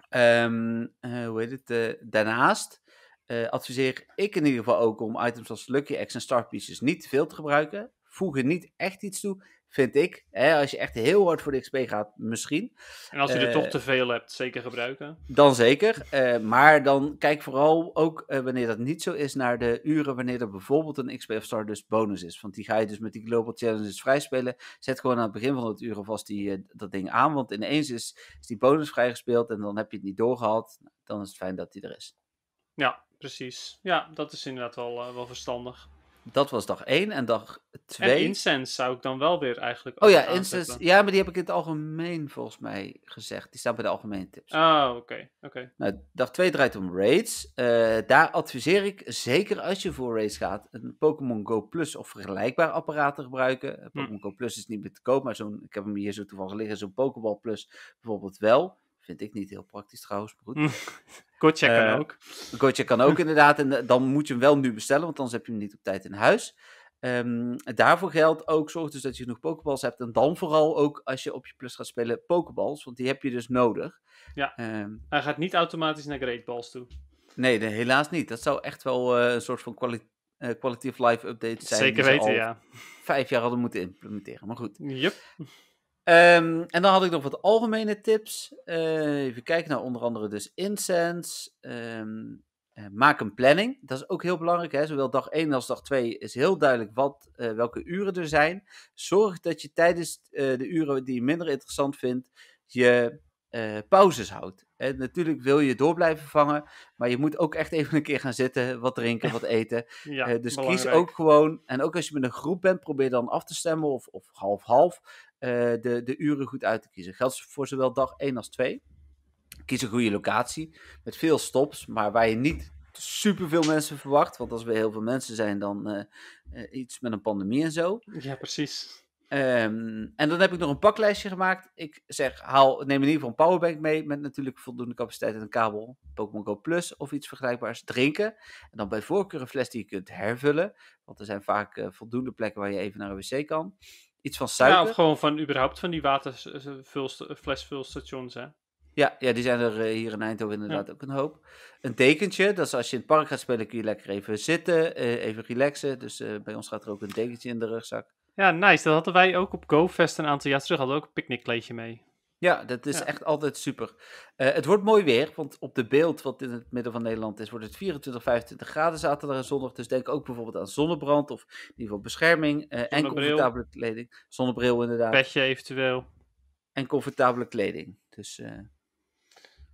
Ehm, eh, hoe heet het? eh, daarnaast eh, adviseer ik in ieder geval ook om items als Lucky Eggs en Star Pieces niet te veel te gebruiken. Voegen niet echt iets toe, vind ik. Hè, als je echt heel hard voor de XP gaat, misschien. en als je er eh, toch te veel hebt, zeker gebruiken. Dan zeker. eh, maar dan kijk vooral ook eh, wanneer dat niet zo is naar de uren wanneer er bijvoorbeeld een XP of Stardust bonus is. Want die ga je dus met die Global Challenges vrijspelen. Zet gewoon aan het begin van het uur alvast die, eh, dat ding aan. Want ineens is, is die bonus vrijgespeeld en dan heb je het niet doorgehad. Dan is het fijn dat die er is. Ja, precies. Ja, dat is inderdaad wel, eh, wel verstandig. Dat was dag 1 en dag En 2. incense zou ik dan wel weer eigenlijk Oh ja, aanzetten. ja, maar die heb ik in het algemeen volgens mij gezegd. Die staan bij de algemene tips. Oh, oké. oké. Nou, dag 2 draait om raids. Eh, daar adviseer ik, zeker als je voor raids gaat, een Pokémon Go Plus of vergelijkbaar apparaat te gebruiken. Eh, Pokémon Go Plus is niet meer te koop, maar zo'n, ik heb hem hier zo toevallig liggen, zo'n Pokéball Plus bijvoorbeeld wel. Vind ik niet heel praktisch trouwens, maar goed. Good checken Eh, ook. Gotcha kan ook inderdaad, en eh, dan moet je hem wel nu bestellen, want anders heb je hem niet op tijd in huis. Ehm, daarvoor geldt ook, zorg dus dat je genoeg Pokéballs hebt. En dan vooral ook als je op je plus gaat spelen Pokéballs, want die heb je dus nodig. Ja. Ehm, Hij gaat niet automatisch naar Great Balls toe. nee, helaas niet. Dat zou echt wel eh, een soort van quali quality of life update zijn. Zeker weten, ja. vijf jaar hadden moeten implementeren. Maar goed. Yep. Ehm, en dan had ik nog wat algemene tips. Eh, even kijken naar onder andere dus incense. Ehm, eh, maak een planning. Dat is ook heel belangrijk. Hè? Zowel dag 1 als dag 2 is heel duidelijk wat, eh, welke uren er zijn. Zorg dat je tijdens de uren die je minder interessant vindt, je pauzes houdt. En natuurlijk wil je door blijven vangen, maar je moet ook echt even een keer gaan zitten, wat drinken, wat eten. Ja, dus kies ook gewoon, en ook als je met een groep bent, probeer dan af te stemmen of, half-half de, de uren goed uit te kiezen. Geldt voor zowel dag 1 als 2. Kies een goede locatie met veel stops, maar waar je niet superveel mensen verwacht. Want als we heel veel mensen zijn, dan eh, eh, iets met een pandemie en zo. Ja, precies. Ehm, en dan heb ik nog een paklijstje gemaakt. Ik zeg, haal, neem in ieder geval een powerbank mee met natuurlijk voldoende capaciteit en een kabel. Pokémon Go Plus of iets vergelijkbaars. Drinken. En dan bij voorkeur een fles die je kunt hervullen. Want er zijn vaak eh, voldoende plekken waar je even naar een wc kan. Iets van suiker. Ja, of gewoon van überhaupt van die waterflesvulstations, hè. Ja, ja, die zijn er eh, hier in Eindhoven inderdaad ook een hoop. Een dekentje, dat is als je in het park gaat spelen kun je lekker even zitten, eh, even relaxen. Dus eh, bij ons gaat er ook een dekentje in de rugzak. Ja, nice. Dat hadden wij ook op GoFest een aantal jaar terug. Hadden we ook een picknickkleedje mee. Ja, dat is Ja. echt altijd super. Eh, het wordt mooi weer, want op de beeld wat in het midden van Nederland is, wordt het 24, 25 graden zaterdag en zondag. Dus denk ook bijvoorbeeld aan zonnebrand of in ieder geval bescherming eh, en comfortabele kleding. Zonnebril inderdaad. Petje eventueel. En comfortabele kleding. Dus, eh,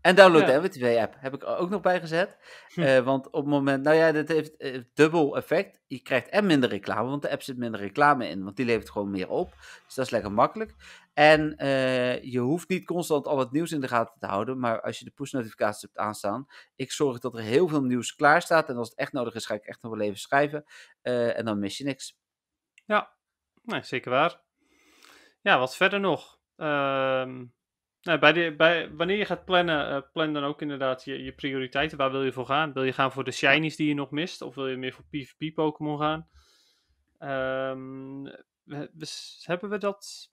En download Ja. de MWTV-app. Heb ik er ook nog bij gezet. Hm. Eh, want op het moment, nou ja, dit heeft eh, dubbel effect. Je krijgt en minder reclame, want de app zit minder reclame in. Want die levert gewoon meer op. Dus dat is lekker makkelijk. En eh, je hoeft niet constant al het nieuws in de gaten te houden. Maar als je de push-notificaties hebt aanstaan. Ik zorg dat er heel veel nieuws klaar staat. En als het echt nodig is, ga ik echt nog wel even schrijven. En dan mis je niks. Nee, zeker waar. Ja, wat verder nog? Ehm, nou, bij de, bij, wanneer je gaat plannen, eh, plan dan ook inderdaad je, je prioriteiten. Waar wil je voor gaan? Wil je gaan voor de shinies die je nog mist? Of wil je meer voor PvP-Pokémon gaan? Ehm, we- we s- hebben we dat...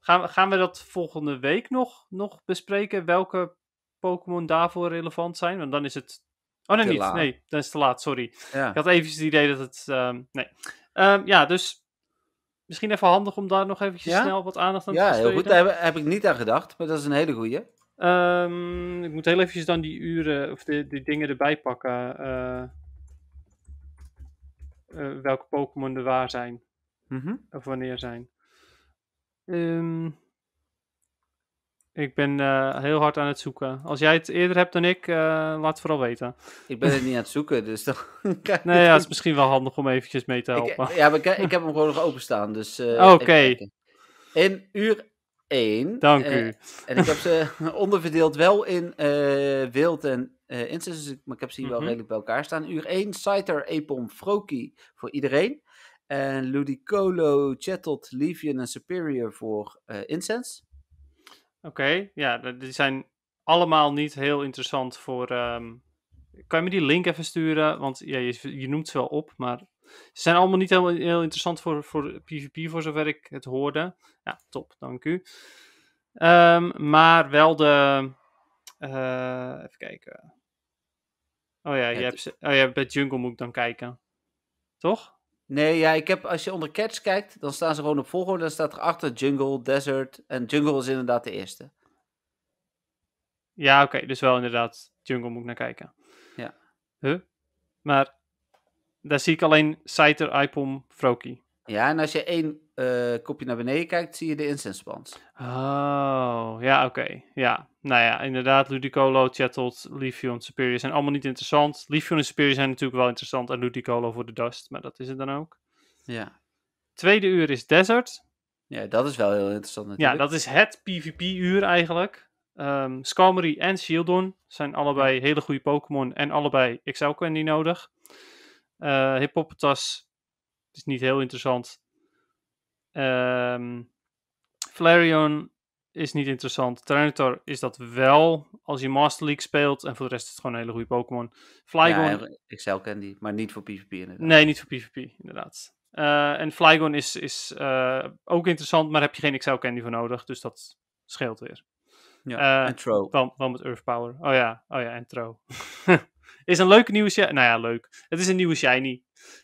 Gaan, we- gaan we dat volgende week nog, nog bespreken? Welke Pokémon daarvoor relevant zijn? Want dan is het... Oh nee, niet. laat. Nee, dan is het te laat, sorry. Ja. Ik had even het idee dat het. ehm, nee. Ehm, ja, dus. Misschien even handig om daar nog eventjes Ja? snel wat aandacht aan Ja, te heel besteden. goed. Daar heb, heb ik niet aan gedacht. Maar dat is een hele goeie. Ehm, ik moet heel eventjes dan die uren of de, die dingen erbij pakken. eh, eh, welke Pokémon er waar zijn. Mhm. Of wanneer zijn. Ehm, ik ben eh, heel hard aan het zoeken. Als jij het eerder hebt dan ik, eh, laat het vooral weten. Ik ben het niet aan het zoeken, dus dan Nee, ja, het is misschien wel handig om eventjes mee te helpen. Ik, ja, maar ik, ik heb hem gewoon nog openstaan, dus... eh, Oké. In uur 1. Dank u. En ik heb ze onderverdeeld wel in eh, wild en eh instance, dus maar ik heb ze hier wel Mhm. redelijk bij elkaar staan. Uur 1, Scyther, Epom, Froakie voor iedereen. En Ludicolo, Chatot, Levian en Superior voor eh Incense. Oké, ja, die zijn allemaal niet heel interessant voor. ehm, Kan je me die link even sturen? Want ja, je, je noemt ze wel op, maar ze zijn allemaal niet heel, heel interessant voor, voor PvP, voor zover ik het hoorde. Ja, top, dank u. Ehm, maar wel de. eh, even kijken. Oh ja, je hebt, oh ja, bij Jungle moet ik dan kijken. Toch? Nee, ja, ik heb, als je onder Catch kijkt, dan staan ze gewoon op volgorde. Dan staat er achter Jungle, Desert. En Jungle is inderdaad de eerste. Ja, oké, dus wel inderdaad. Jungle moet ik naar kijken. Ja. Huh? Maar daar zie ik alleen Scyther, Ipom, Froakie. Ja, en als je één eh, kopje naar beneden kijkt, zie je de incense. Oh, ja, oké. Ja, nou ja, inderdaad, Ludicolo, Chatot, Leafeon, Superior zijn allemaal niet interessant. Leafeon en Superior zijn natuurlijk wel interessant en Ludicolo voor de Dust, maar dat is het dan ook. Ja. Tweede uur is Desert. ja, dat is wel heel interessant Ja, natuurlijk. dat is het PvP-uur eigenlijk. Skarmory en Shieldon zijn allebei hele goede Pokémon en allebei XL Candy nodig. Eh Hippopotas is niet heel interessant. Ehm Flareon is niet interessant. Tyranitar is dat wel als je Master League speelt. En voor de rest is het gewoon een hele goede Pokémon. Flygon, Ja, Excel Candy, maar niet voor PvP inderdaad. nee, niet voor PvP, inderdaad. Eh, en Flygon is, is eh, ook interessant, maar heb je geen XL Candy voor nodig. Dus dat scheelt weer. Ja, eh, en Tro. Wel, wel met Earth Power. Oh ja, oh ja, en Tro. is een leuke nieuwe shiny. Nou ja, leuk. Het is een nieuwe shiny.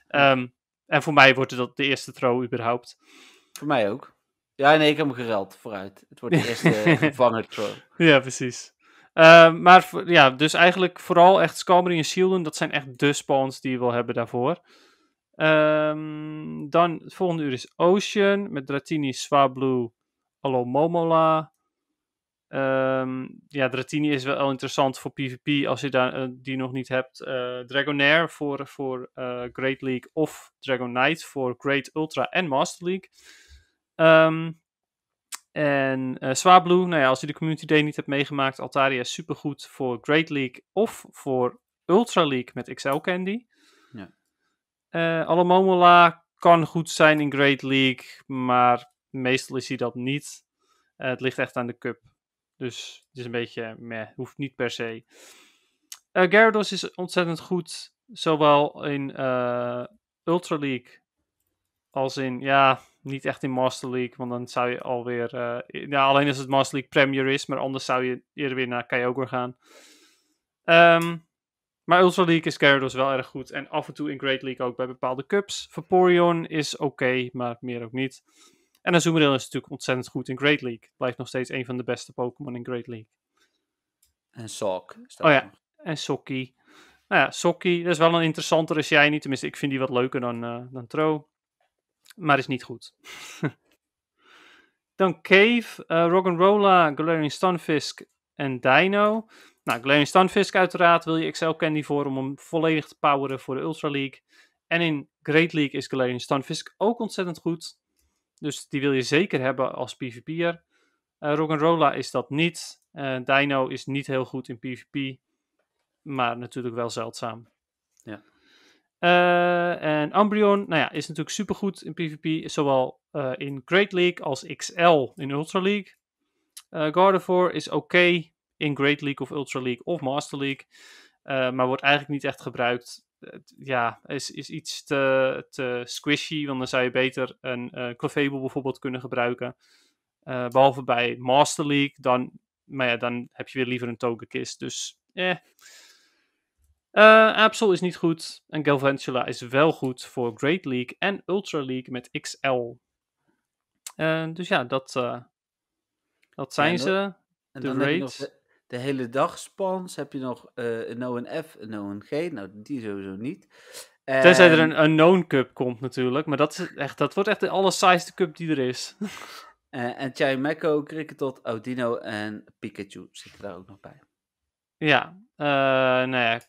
Ehm, en voor mij wordt het dat de eerste Tro überhaupt. Voor mij ook. Ja, nee, ik heb hem gereld. Vooruit. Het wordt de eerste gevangen. Ja, precies. Ehm, maar ja, dus eigenlijk vooral echt Skarmory en Shieldon. Dat zijn echt de spawns die je wil hebben daarvoor. Ehm, dan het volgende uur is Ocean met Dratini, Swablu, Alomomola. Ehm ja, Dratini is wel interessant voor PvP als je daar, eh, die nog niet hebt. Eh, Dragonair voor, voor eh, Great League of Dragonite voor Great Ultra en Master League. Ehm, En Swablu, nou ja, als je de Community Day niet hebt meegemaakt, Altaria is supergoed voor Great League of voor Ultra League met XL Candy. Ja. Eh kan goed zijn in Great League, maar meestal is hij dat niet. Eh, het ligt echt aan de cup. Dus het is een beetje meh, hoeft niet per se. Gyarados is ontzettend goed, zowel in eh, Ultra League als in, ja, niet echt in Master League, want dan zou je alweer, eh, ja, alleen als het Master League Premier is, maar anders zou je eerder weer naar Kyogre gaan. Ehm, maar Ultra League is Gyarados wel erg goed en af en toe in Great League ook bij bepaalde cups. Vaporeon is oké, maar meer ook niet. En Azumarill is natuurlijk ontzettend goed in Great League. Blijft nog steeds een van de beste Pokémon in Great League. En Sok. Oh ja. En Sokkie. Nou ja, Sokkie, dat is wel een interessantere shiny. Tenminste, ik vind die wat leuker dan, eh dan Tro. Maar is niet goed. dan Cave, eh Roggenrola, Galarian Stunfisk en Dino. Nou, Galarian Stunfisk uiteraard wil je XL Candy voor om hem volledig te poweren voor de Ultra League. En in Great League is Galarian Stunfisk ook ontzettend goed. Dus die wil je zeker hebben als PvP'er. Eh Roggenrola is dat niet. Eh, Dino is niet heel goed in PvP. Maar natuurlijk wel zeldzaam. Ja. Eh, en Umbreon, nou ja, is natuurlijk supergoed in PvP. Zowel eh, in Great League als XL in Ultra League. Eh Gardevoir is oké in Great League of Ultra League of Master League. maar wordt eigenlijk niet echt gebruikt. Ja, is, is iets te, te squishy. Want dan zou je beter een Clefable bijvoorbeeld kunnen gebruiken. Eh, behalve bij Master League. Dan, maar ja, dan heb je weer liever een Togekiss. Dus eh. Eh, Absol is niet goed. En Galvantula is wel goed voor Great League en Ultra League met XL. Eh, dus ja, dat, eh, dat zijn en ze. En de nog raids. de, de hele dag spans. Heb je nog een O en F, een O en G. Nou, die sowieso niet. Tenzij er En- een Unknown Cup komt natuurlijk. Maar dat, is echt, dat wordt echt de allersaaiste cup die er is. en Chimeco, Kricketot, Audino en Pikachu zitten daar ook nog bij. Ja, eh nou ja,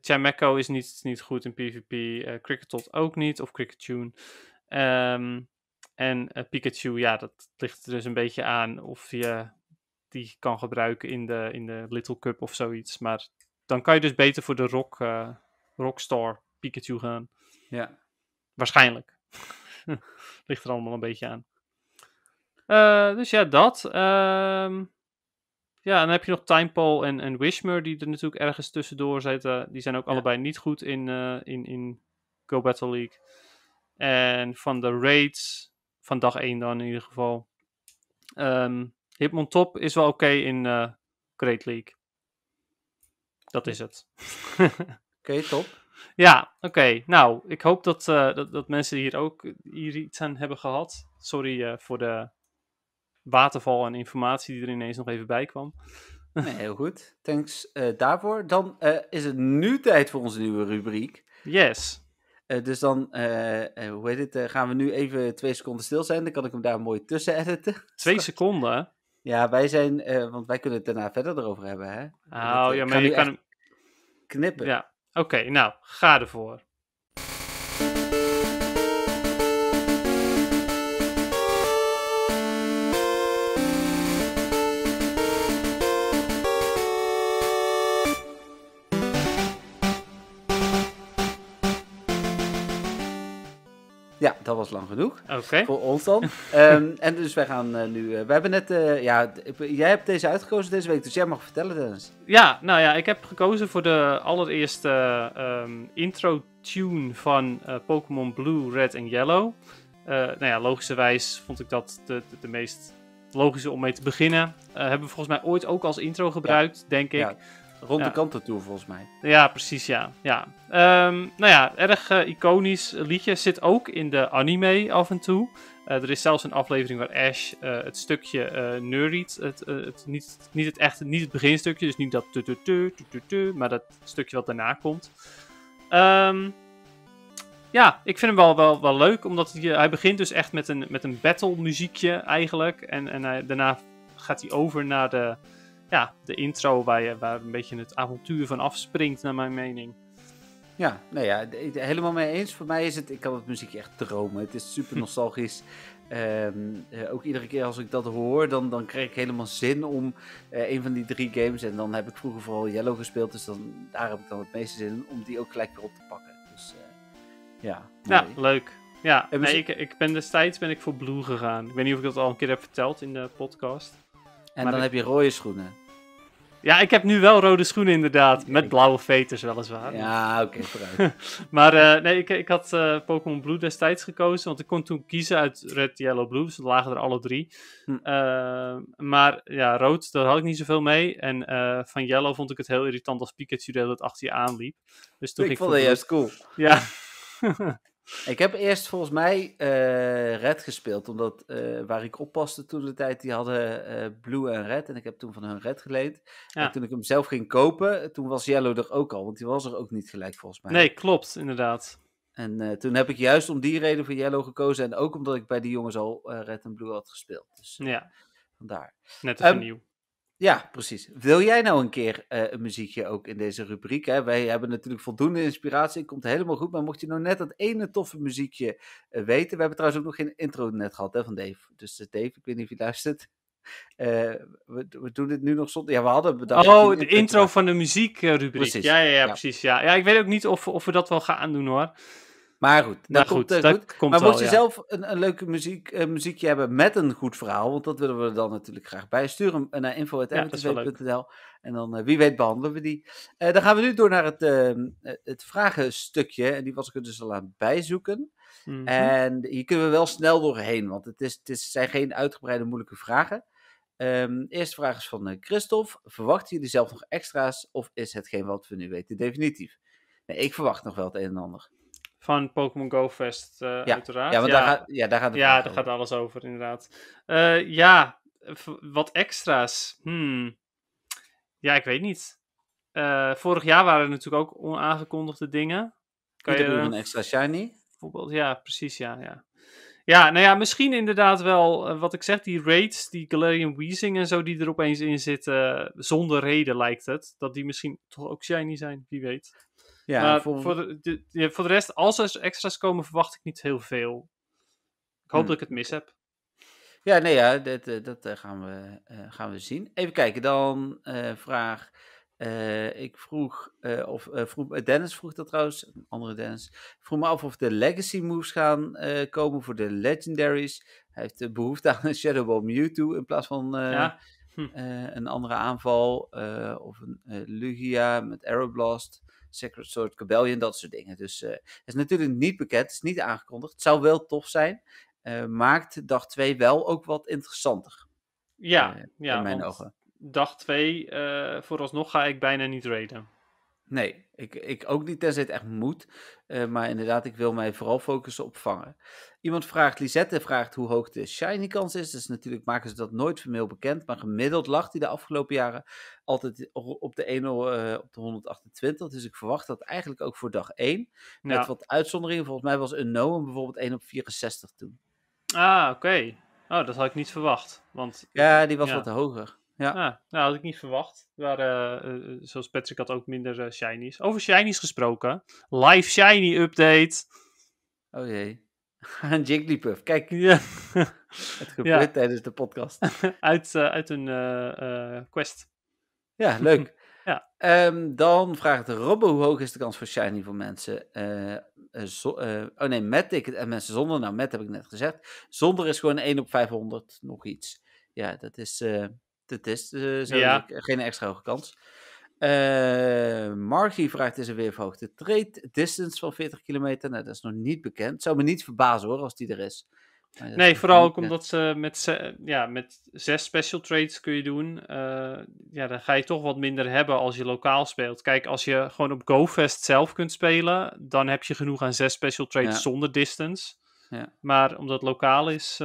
Chimeco is niet, niet goed in PvP. eh Cricketot ook niet, of Cricketune. Ehm, en eh, Pikachu, ja, dat ligt er dus een beetje aan of je die kan gebruiken in de, in de Little Cup of zoiets. Maar dan kan je dus beter voor de Rock, eh, Rockstar Pikachu gaan. Ja. Waarschijnlijk. ligt er allemaal een beetje aan. Eh, dus ja, dat. Ehm, ja, en dan heb je nog Timepole en, en Wishmer, die er natuurlijk ergens tussendoor zitten. Die zijn ook Ja. allebei niet goed in, eh, in, in Go Battle League. En van de raids, van dag 1 dan in ieder geval. ehm Hitmontop is wel oké in eh, Great League. Dat is het. Oké, top. Ja, oké. Nou, ik hoop dat, eh, dat, dat mensen hier ook hier iets aan hebben gehad. Sorry voor de waterval en informatie die er ineens nog even bij kwam. Nee, heel goed. Thanks eh, daarvoor. Dan eh, is het nu tijd voor onze nieuwe rubriek. Yes. Eh, dus dan, hoe heet het, gaan we nu even twee seconden stil zijn. Dan kan ik hem daar mooi tussen editen. Twee seconden. Ja, wij zijn, want wij kunnen het daarna verder erover hebben, hè. Oh, Dat, ja, maar je kan hem... Knippen. Ja, oké. nou, ga ervoor. Dat was lang genoeg. Oké. Voor ons dan. Ehm, en dus wij gaan eh, nu, eh, we hebben net, eh, ja, jij hebt deze uitgekozen deze week, dus jij mag vertellen Dennis. Ja, nou ja, ik heb gekozen voor de allereerste ehm, intro tune van Pokémon Blue, Red en Yellow. Nou ja, logischerwijs vond ik dat de, de, de meest logische om mee te beginnen. Hebben we volgens mij ooit ook als intro gebruikt, denk ik. Ja, rond Ja. de kanten toe volgens mij. Ja, precies, ja. ja. Ehm, nou ja, erg eh, iconisch liedje. Zit ook in de anime af en toe. Eh, er is zelfs een aflevering waar Ash eh, het stukje eh neuriet. Het, het, niet, niet het echte, niet het beginstukje. Dus niet dat tu tu tu tu tu tu, maar dat stukje wat daarna komt. Ehm, ja, ik vind hem wel, wel, wel leuk. Omdat hij, hij begint dus echt met een, met een battle muziekje eigenlijk. En, en hij, daarna gaat hij over naar de, ja, de intro waar, je, waar een beetje het avontuur van afspringt, naar mijn mening. Ja, nou ja, helemaal mee eens. Voor mij is het, ik kan het muziekje echt dromen. Het is super nostalgisch. Ehm, eh, ook iedere keer als ik dat hoor, dan, dan krijg ik helemaal zin om eh, een van die drie games. En dan heb ik vroeger vooral Yellow gespeeld, dus dan, daar heb ik dan het meeste zin in om die ook gelijk weer op te pakken. Dus eh, ja, Ja, mooi. leuk. Ja, nee, ik, ik ben destijds ben ik voor Blue gegaan. Ik weet niet of ik dat al een keer heb verteld in de podcast. En maar dan ik- heb je rode schoenen. Ja, ik heb nu wel rode schoenen inderdaad. Met blauwe veters weliswaar. Ja, oké, vooruit. Maar eh, nee, ik, ik had eh, Pokémon Blue destijds gekozen. Want ik kon toen kiezen uit Red, Yellow, Blue. Dus er lagen er alle drie. Hm. Eh, maar ja, rood, daar had ik niet zoveel mee. En van Yellow vond ik het heel irritant als Pikachu tijd achter je aanliep. Dus toen ik ging vond dat juist cool. Ja. Ik heb eerst volgens mij eh, Red gespeeld, omdat eh, waar ik oppaste toen de tijd, die hadden eh, Blue en Red. En ik heb toen van hun Red geleend. Ja. En toen ik hem zelf ging kopen, toen was Yellow er ook al, want die was er ook niet gelijk volgens mij. Nee, klopt, inderdaad. En toen heb ik juist om die reden voor Yellow gekozen. En ook omdat ik bij die jongens al Red en Blue had gespeeld. Dus Ja, vandaar. net even Ehm, nieuw. Ja, precies. Wil jij nou een keer eh, een muziekje ook in deze rubriek? Hè? Wij hebben natuurlijk voldoende inspiratie. Het komt helemaal goed. Maar mocht je nou net dat ene toffe muziekje eh, weten. We hebben trouwens ook nog geen intro net gehad hè, van Dave. Dus eh, Dave, ik weet niet of je luistert. We, we doen dit nu nog zonder... Ja, we hadden bedacht... Oh, de intro van de muziekrubriek. Precies, Ja, ja, ja, ja. precies. Ja. ja, ik weet ook niet of, of we dat wel gaan doen hoor. Maar goed, dat goed, komt eh, dat goed. komt Maar mocht je ja. zelf een, een leuke muziek, eh, muziekje hebben met een goed verhaal, want dat willen we er dan natuurlijk graag bij. Stuur hem naar wel leuk. info.mtv.nl en dan eh, wie weet behandelen we die. Eh, dan gaan we nu door naar het, eh, het vragenstukje en die was ik er dus al aan bijzoeken. Mhm. En hier kunnen we wel snel doorheen, want het, is, het is, zijn geen uitgebreide moeilijke vragen. Ehm eerste vraag is van eh, Christophe. Verwachten jullie zelf nog extra's of is hetgeen wat we nu weten definitief? Nee, ik verwacht nog wel het een en ander. Van Pokémon Go Fest, eh, uiteraard. Ja, want Daar, gaat, ja, daar gaat het ja daar over. gaat alles over, inderdaad. Eh, ja, wat extra's. Hmm. Ja, ik weet niet. Eh, vorig jaar waren er natuurlijk ook onaangekondigde dingen. Kan je Ieder een extra shiny. Bijvoorbeeld, ja, precies, ja, ja. Ja, nou ja, misschien inderdaad wel, wat ik zeg, die raids, die Galarian Weezing en zo, die er opeens in zitten, zonder reden lijkt het, dat die misschien toch ook shiny zijn, wie weet. Ja, maar voor- voor, de, voor de rest, als er extra's komen, verwacht ik niet heel veel. Ik hoop Hmm, dat ik het mis heb. ja nee, ja, dat, eh, dat eh, gaan, we, eh, gaan we zien. Even kijken, dan vraag. ik vroeg, of vroeg, Dennis vroeg dat trouwens, een andere Dennis. Vroeg me af of de legacy moves gaan komen voor de legendaries. Hij heeft de behoefte aan een Shadow Ball Mewtwo in plaats van ja, eh, een andere aanval. of een Lugia met Aeroblast, Sacred Sword Cabellion, dat soort dingen. Dus eh, het is natuurlijk niet bekend, het is niet aangekondigd. Het zou wel tof zijn. eh, maakt dag 2 wel ook wat interessanter. ja, eh, ja in mijn ogen. dag 2, vooralsnog ga ik bijna niet raiden. Nee, ik, ik ook niet tenzij het echt moet. Eh, maar inderdaad, ik wil mij vooral focussen op vangen. Iemand vraagt, Lisette vraagt hoe hoog de shiny kans is. Dus natuurlijk maken ze dat nooit formeel bekend. Maar gemiddeld lag die de afgelopen jaren altijd op de 1 eh, op de 128. Dus ik verwacht dat eigenlijk ook voor dag 1. Met Ja. wat uitzonderingen. Volgens mij was Unknown bijvoorbeeld 1 op 64 toen. Ah, oké. Oh, dat had ik niet verwacht. Want Ja, die was Ja. wat hoger. Ja. Ah, nou, had ik niet verwacht. Er waren, eh, eh, zoals Patrick had, ook minder eh, shinies. Over shinies gesproken. Live shiny update. Oh jee. Een Jigglypuff. Kijk, Ja. het gebeurt Ja. tijdens de podcast. uit, uit een quest. Ja, leuk. Ja. Ehm, dan vraagt Robbo, hoe hoog is de kans voor shiny voor mensen? Zo- oh nee, met ticket en mensen zonder. Nou, met heb ik net gezegd. Zonder is gewoon 1 op 500 nog iets. Ja, dat is, eh dat is zo Ja. geen extra hoge kans. Margie vraagt is er weer verhoogde trade distance van 40 kilometer. Nou, dat is nog niet bekend. Zou me niet verbazen hoor, als die er is. Nee, vooral ook omdat ze met, ja, met zes special trades kun je doen. Eh, ja, dan ga je toch wat minder hebben als je lokaal speelt. Kijk, als je gewoon op GoFest zelf kunt spelen, dan heb je genoeg aan zes special trades Ja. zonder distance. Ja. Maar omdat het lokaal is,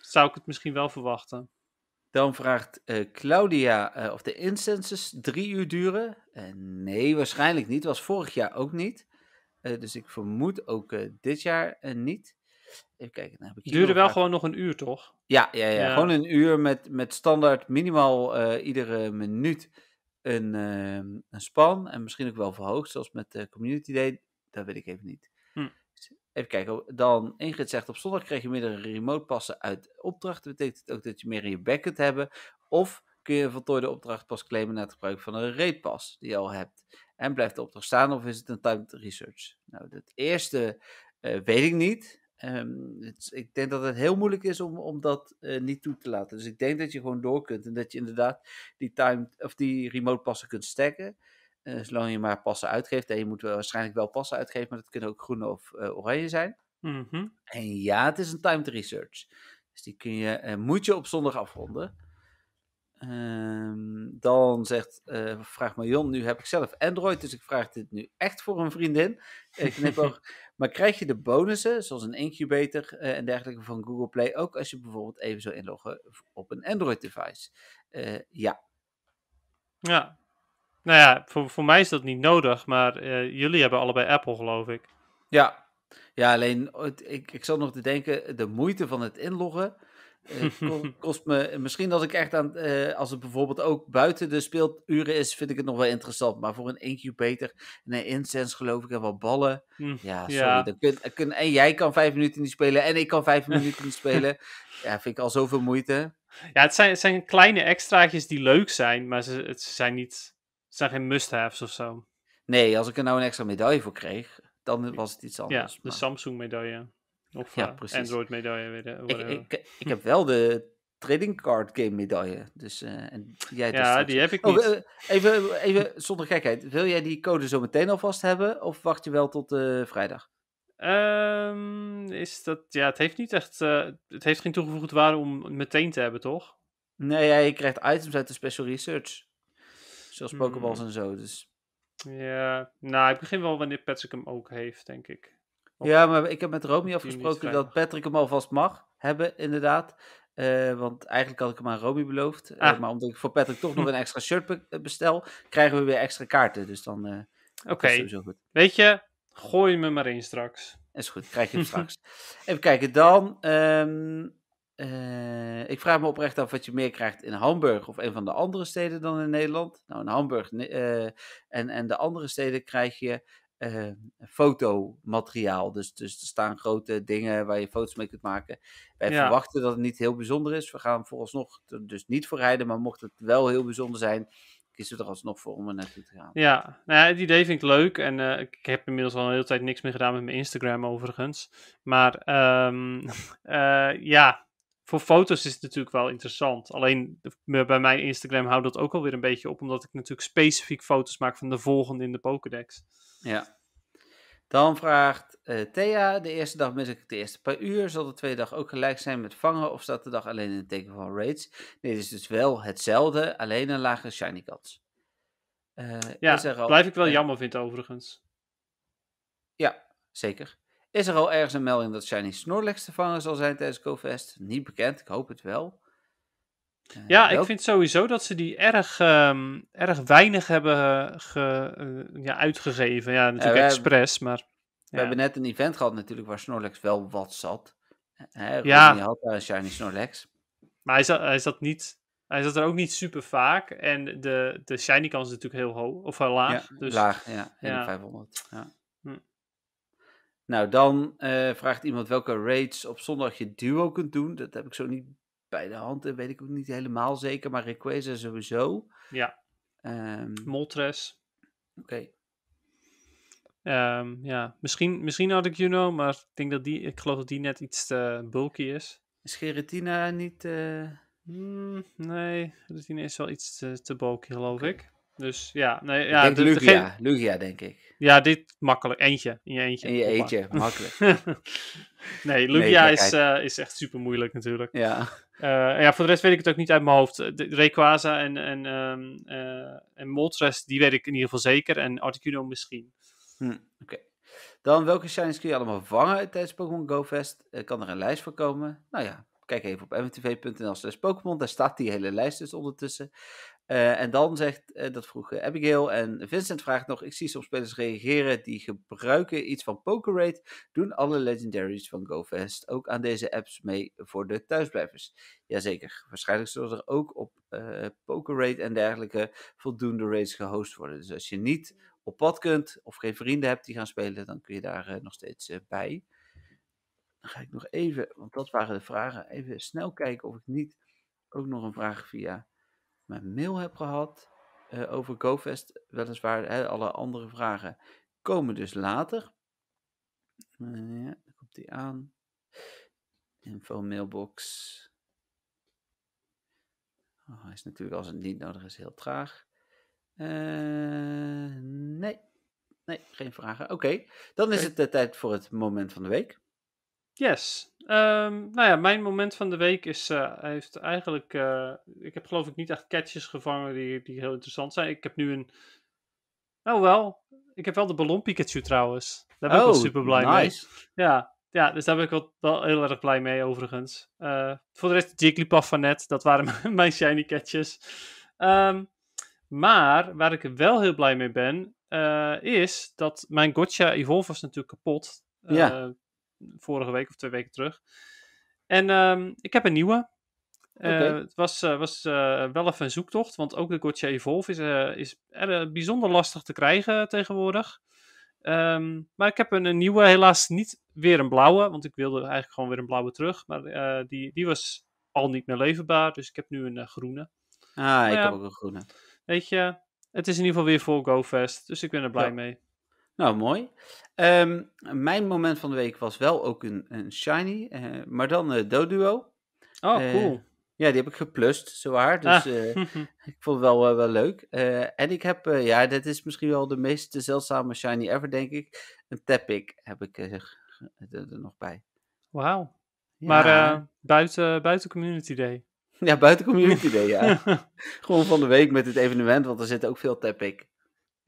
zou ik het misschien wel verwachten. Dan vraagt eh, Claudia eh, of de incenses drie uur duren. Eh, nee, waarschijnlijk niet. Was vorig jaar ook niet. Dus ik vermoed ook dit jaar niet. Even kijken. Nou, heb ik duurde wel gewoon nog een uur, toch? Ja, ja, ja, Ja. gewoon een uur met, met standaard minimaal iedere minuut een, een span. En misschien ook wel verhoogd, zoals met de Community Day. Dat weet ik even niet. Even kijken, dan Ingrid zegt op zondag krijg je meerdere remote passen uit opdracht. Dat betekent ook dat je meer in je back kunt hebben. Of kun je een voltooide opdracht pas claimen na het gebruik van een raid pas die je al hebt. En blijft de opdracht staan of is het een timed research? Nou, het eerste eh, weet ik niet. Ehm, het, ik denk dat het heel moeilijk is om, om dat eh, niet toe te laten. Dus ik denk dat je gewoon door kunt en dat je inderdaad die, timed, of die remote passen kunt stacken. Uh, zolang je maar passen uitgeeft. En je moet waarschijnlijk wel passen uitgeven, maar dat kunnen ook groene of oranje zijn. Mhm. En ja, het is een timed research. Dus die kun je, moet je op zondag afronden. Ehm, dan zegt, uh, vraagt Marion, nu heb ik zelf Android, dus ik vraag dit nu echt voor een vriendin. ook, maar krijg je de bonussen, zoals een incubator uh, en dergelijke van Google Play, ook als je bijvoorbeeld even zou inloggen op een Android-device? Uh, ja. Ja. Nou ja, voor, voor mij is dat niet nodig, maar jullie hebben allebei Apple, geloof ik. Ja. Ja, alleen, ik, ik zat nog te denken, de moeite van het inloggen uh, kost me, misschien als ik echt aan, uh, als het bijvoorbeeld ook buiten de speeluren is, vind ik het nog wel interessant. Maar voor een incubator en een incense geloof ik en wat ballen. Hm, ja, sorry. Ja. Dan kun, kun, en jij kan vijf minuten niet spelen en ik kan vijf minuten niet spelen. Ja, vind ik al zoveel moeite. Ja, het zijn, het zijn kleine extraatjes die leuk zijn, maar ze, het zijn niet, het zijn geen must-haves of zo. Nee, als ik er nou een extra medaille voor kreeg, dan was het iets anders. Ja, de Samsung medaille. Of ja, uh, Android medaille. Weet ik, ik, ik, heb wel de trading card game medaille. Dus, uh, en jij dus ja, die heb ik oh, niet. Oh, even, even zonder gekheid. Wil jij die code zo meteen alvast hebben? Of wacht je wel tot uh, vrijdag? Um, is dat, ja, het heeft niet echt, het heeft geen toegevoegde waarde om meteen te hebben, toch? Nee, ja, je krijgt items uit de special research. Zoals Pokeballs mm. en zo, dus... Ja, nou, ik begin wel wanneer Patrick hem ook heeft, denk ik. Ja, maar ik heb met Romy afgesproken dat Patrick hem alvast mag hebben, inderdaad. Uh, want eigenlijk had ik hem aan Romy beloofd. Uh, ah. maar omdat ik voor Patrick toch nog een extra shirt bestel, krijgen we weer extra kaarten. Dus dan uh, Oké, okay. Weet je, gooi me maar in straks. Is goed, krijg je hem straks. Even kijken, dan... Um, ik vraag me oprecht af wat je meer krijgt in Hamburg of een van de andere steden dan in Nederland. Nou, in Hamburg en, en de andere steden krijg je uh, fotomateriaal. Dus, dus er staan grote dingen waar je foto's mee kunt maken. Wij verwachten dat het niet heel bijzonder is. We gaan vooralsnog er dus niet voor rijden. Maar mocht het wel heel bijzonder zijn, kiezen we er alsnog voor om er naartoe te gaan. Ja, nou ja, het idee vind ik leuk. En uh, ik heb inmiddels al een hele tijd niks meer gedaan met mijn Instagram overigens. Maar um, uh, ja, voor foto's is het natuurlijk wel interessant. Alleen bij mijn Instagram houdt dat ook alweer een beetje op. Omdat ik natuurlijk specifiek foto's maak van de volgende in de Pokédex. Ja. Dan vraagt uh, Thea, de eerste dag mis ik de eerste paar uur. Zal de tweede dag ook gelijk zijn met vangen of staat de dag alleen in het teken van raids? Nee, het is dus wel hetzelfde, alleen een lagere shiny kans. Uh, ja, al, blijf ik wel uh, jammer vind overigens. Ja, zeker. Is er al ergens een melding dat shiny Snorlax te vangen zal zijn tijdens GoFest? Niet bekend, ik hoop het wel. Uh, ja, ik vind sowieso dat ze die erg, um, erg weinig hebben ge, uh, ja, uitgegeven. Ja, natuurlijk expres, maar... We ja. hebben net een event gehad natuurlijk waar Snorlax wel wat zat. Hè, ja. Die had een shiny Snorlax. Maar hij zat, hij zat niet... Hij zat er ook niet super vaak. En de, de shiny kans is natuurlijk heel hoog. Of heel laag. Ja, dus, laag, ja. ja. 500. Ja. Nou, dan vraagt iemand welke raids op zondag je duo kunt doen. Dat heb ik zo niet bij de hand, dat weet ik ook niet helemaal zeker, maar Rayquaza sowieso. Ja. Um, Moltres. Oké. Okay. Um, ja, misschien, misschien had ik Juno, maar ik denk dat die, ik geloof dat die net iets te bulky is. Is Geratina niet... Uh... Mm, nee, Geratina is wel iets te, te bulky, geloof ik. Dus ja, nee, ja. Ik denk de, Lugia, de, Lugia, denk ik. Ja, dit makkelijk. Eentje, in je eentje. In je eentje, makkelijk. nee, Lugia nee, is, uh, is echt super moeilijk natuurlijk. Ja. Uh, ja, voor de rest weet ik het ook niet uit mijn hoofd. De, Rayquaza en, en, um, uh, en Moltres, die weet ik in ieder geval zeker. En Articuno misschien. Hm, Oké. Okay. Dan, welke shinies kun je allemaal vangen tijdens Pokémon Go Fest? Kan er een lijst voor komen? Nou ja, kijk even op mtv.nl slash Pokémon. Daar staat die hele lijst dus ondertussen. Uh, en dan zegt, uh, dat vroeg uh, Abigail en Vincent vraagt nog, ik zie soms spelers reageren die gebruiken iets van PokerRate. Doen alle legendaries van GoFest ook aan deze apps mee voor de thuisblijvers? Jazeker, waarschijnlijk zullen er ook op PokerRate en dergelijke voldoende raids gehost worden. Dus als je niet op pad kunt of geen vrienden hebt die gaan spelen, dan kun je daar nog steeds bij. Dan ga ik nog even, want dat waren de vragen, even snel kijken of ik niet ook nog een vraag via mijn mail heb gehad eh, over GoFest. Weliswaar, hè, alle andere vragen komen dus later. Eh, ja, dan komt die aan. Info mailbox. Oh, hij is natuurlijk als het niet nodig is heel traag. Eh, nee. Nee, geen vragen. Oké, dan is het de tijd voor het moment van de week. Yes. Ehm, nou ja, mijn moment van de week is, hij heeft eigenlijk, eh, ik heb geloof ik niet echt catches gevangen die, die heel interessant zijn. Ik heb nu een, oh wel, ik heb wel de ballon Pikachu trouwens. Daar ben ik wel super blij mee. Oh, nice. Ja, ja, dus daar ben ik wel, wel heel erg blij mee overigens. Eh, voor de rest Jigglypuff van net, dat waren mijn- shiny catches. Ehm, maar waar ik wel heel blij mee ben, is dat mijn Gotcha Evolve was natuurlijk kapot. Ja. Vorige week of twee weken terug. En ehm, ik heb een nieuwe. Eh. Het was, eh, was eh, wel even een zoektocht, want ook de Gotcha Evolve is, is er, bijzonder lastig te krijgen tegenwoordig. Ehm, maar ik heb een, een nieuwe, helaas niet weer een blauwe, want ik wilde eigenlijk gewoon weer een blauwe terug. Maar die, die was al niet meer leverbaar, dus ik heb nu een groene. Ah, ik ja. heb ook een groene. Weet je, het is in ieder geval weer voor GoFest, dus ik ben er blij Ja. mee. Nou, mooi. Ehm, mijn moment van de week was wel ook een, een shiny, eh, maar dan eh Doduo. Oh, Eh, cool. Ja, die heb ik geplust, zowaar. Dus Ah. eh, ik vond het wel, wel leuk. En ik heb, ja, dit is misschien wel de meest zeldzame shiny ever, denk ik. Een Tepic heb ik er, er nog bij. Wauw. Ja, Maar buiten, buiten Community Day. ja, buiten Community Day, ja. Gewoon van de week met het evenement, want er zit ook veel Tepic.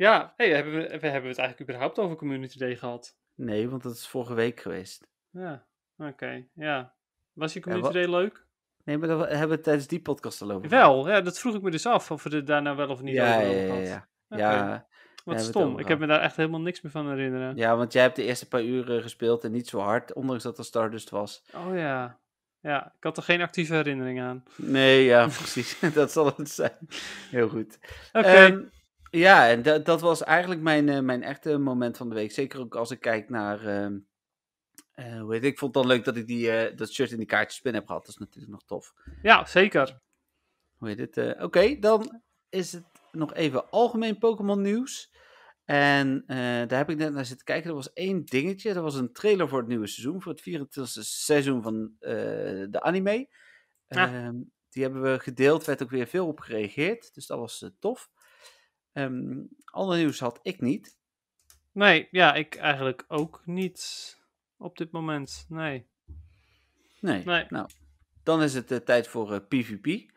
Ja, hey, hebben we, we hebben het eigenlijk überhaupt over Community Day gehad? Nee, want dat is vorige week geweest. Ja, oké, ja. Was je Ja, Community Day leuk? Nee, maar daar hebben we tijdens die podcast al over. Wel, ja, dat vroeg ik me dus af, of we het daar nou wel of niet ja, over ja, hebben ja, ja. Oké, Ja, Wat stom, ik heb me daar echt helemaal niks meer van herinneren. ja, want jij hebt de eerste paar uren gespeeld en niet zo hard, ondanks dat er Stardust was. Oh ja. Ja, ik had er geen actieve herinnering aan. Nee, ja, precies. dat zal het zijn. Heel goed. Oké, Ehm, ja, en dat, dat was eigenlijk mijn, eh, mijn echte moment van de week. Zeker ook als ik kijk naar. eh, hoe heet? Ik vond het dan leuk dat ik die, eh, dat shirt in die kaartjespin heb gehad. Dat is natuurlijk nog tof. ja, zeker. Hoe heet het? Oké, dan is het nog even algemeen Pokémon nieuws. En daar heb ik net naar zitten kijken. Er was één dingetje. Er was een trailer voor het nieuwe seizoen. Voor het 24e seizoen van de anime. Ah. Ehm, die hebben we gedeeld. werd ook weer veel op gereageerd. Dus dat was tof. Ehm ander nieuws had ik niet. Nee, ja, ik eigenlijk ook niet op dit moment. Nee. Nee. Nee. Nou, dan is het eh, tijd voor eh, PvP.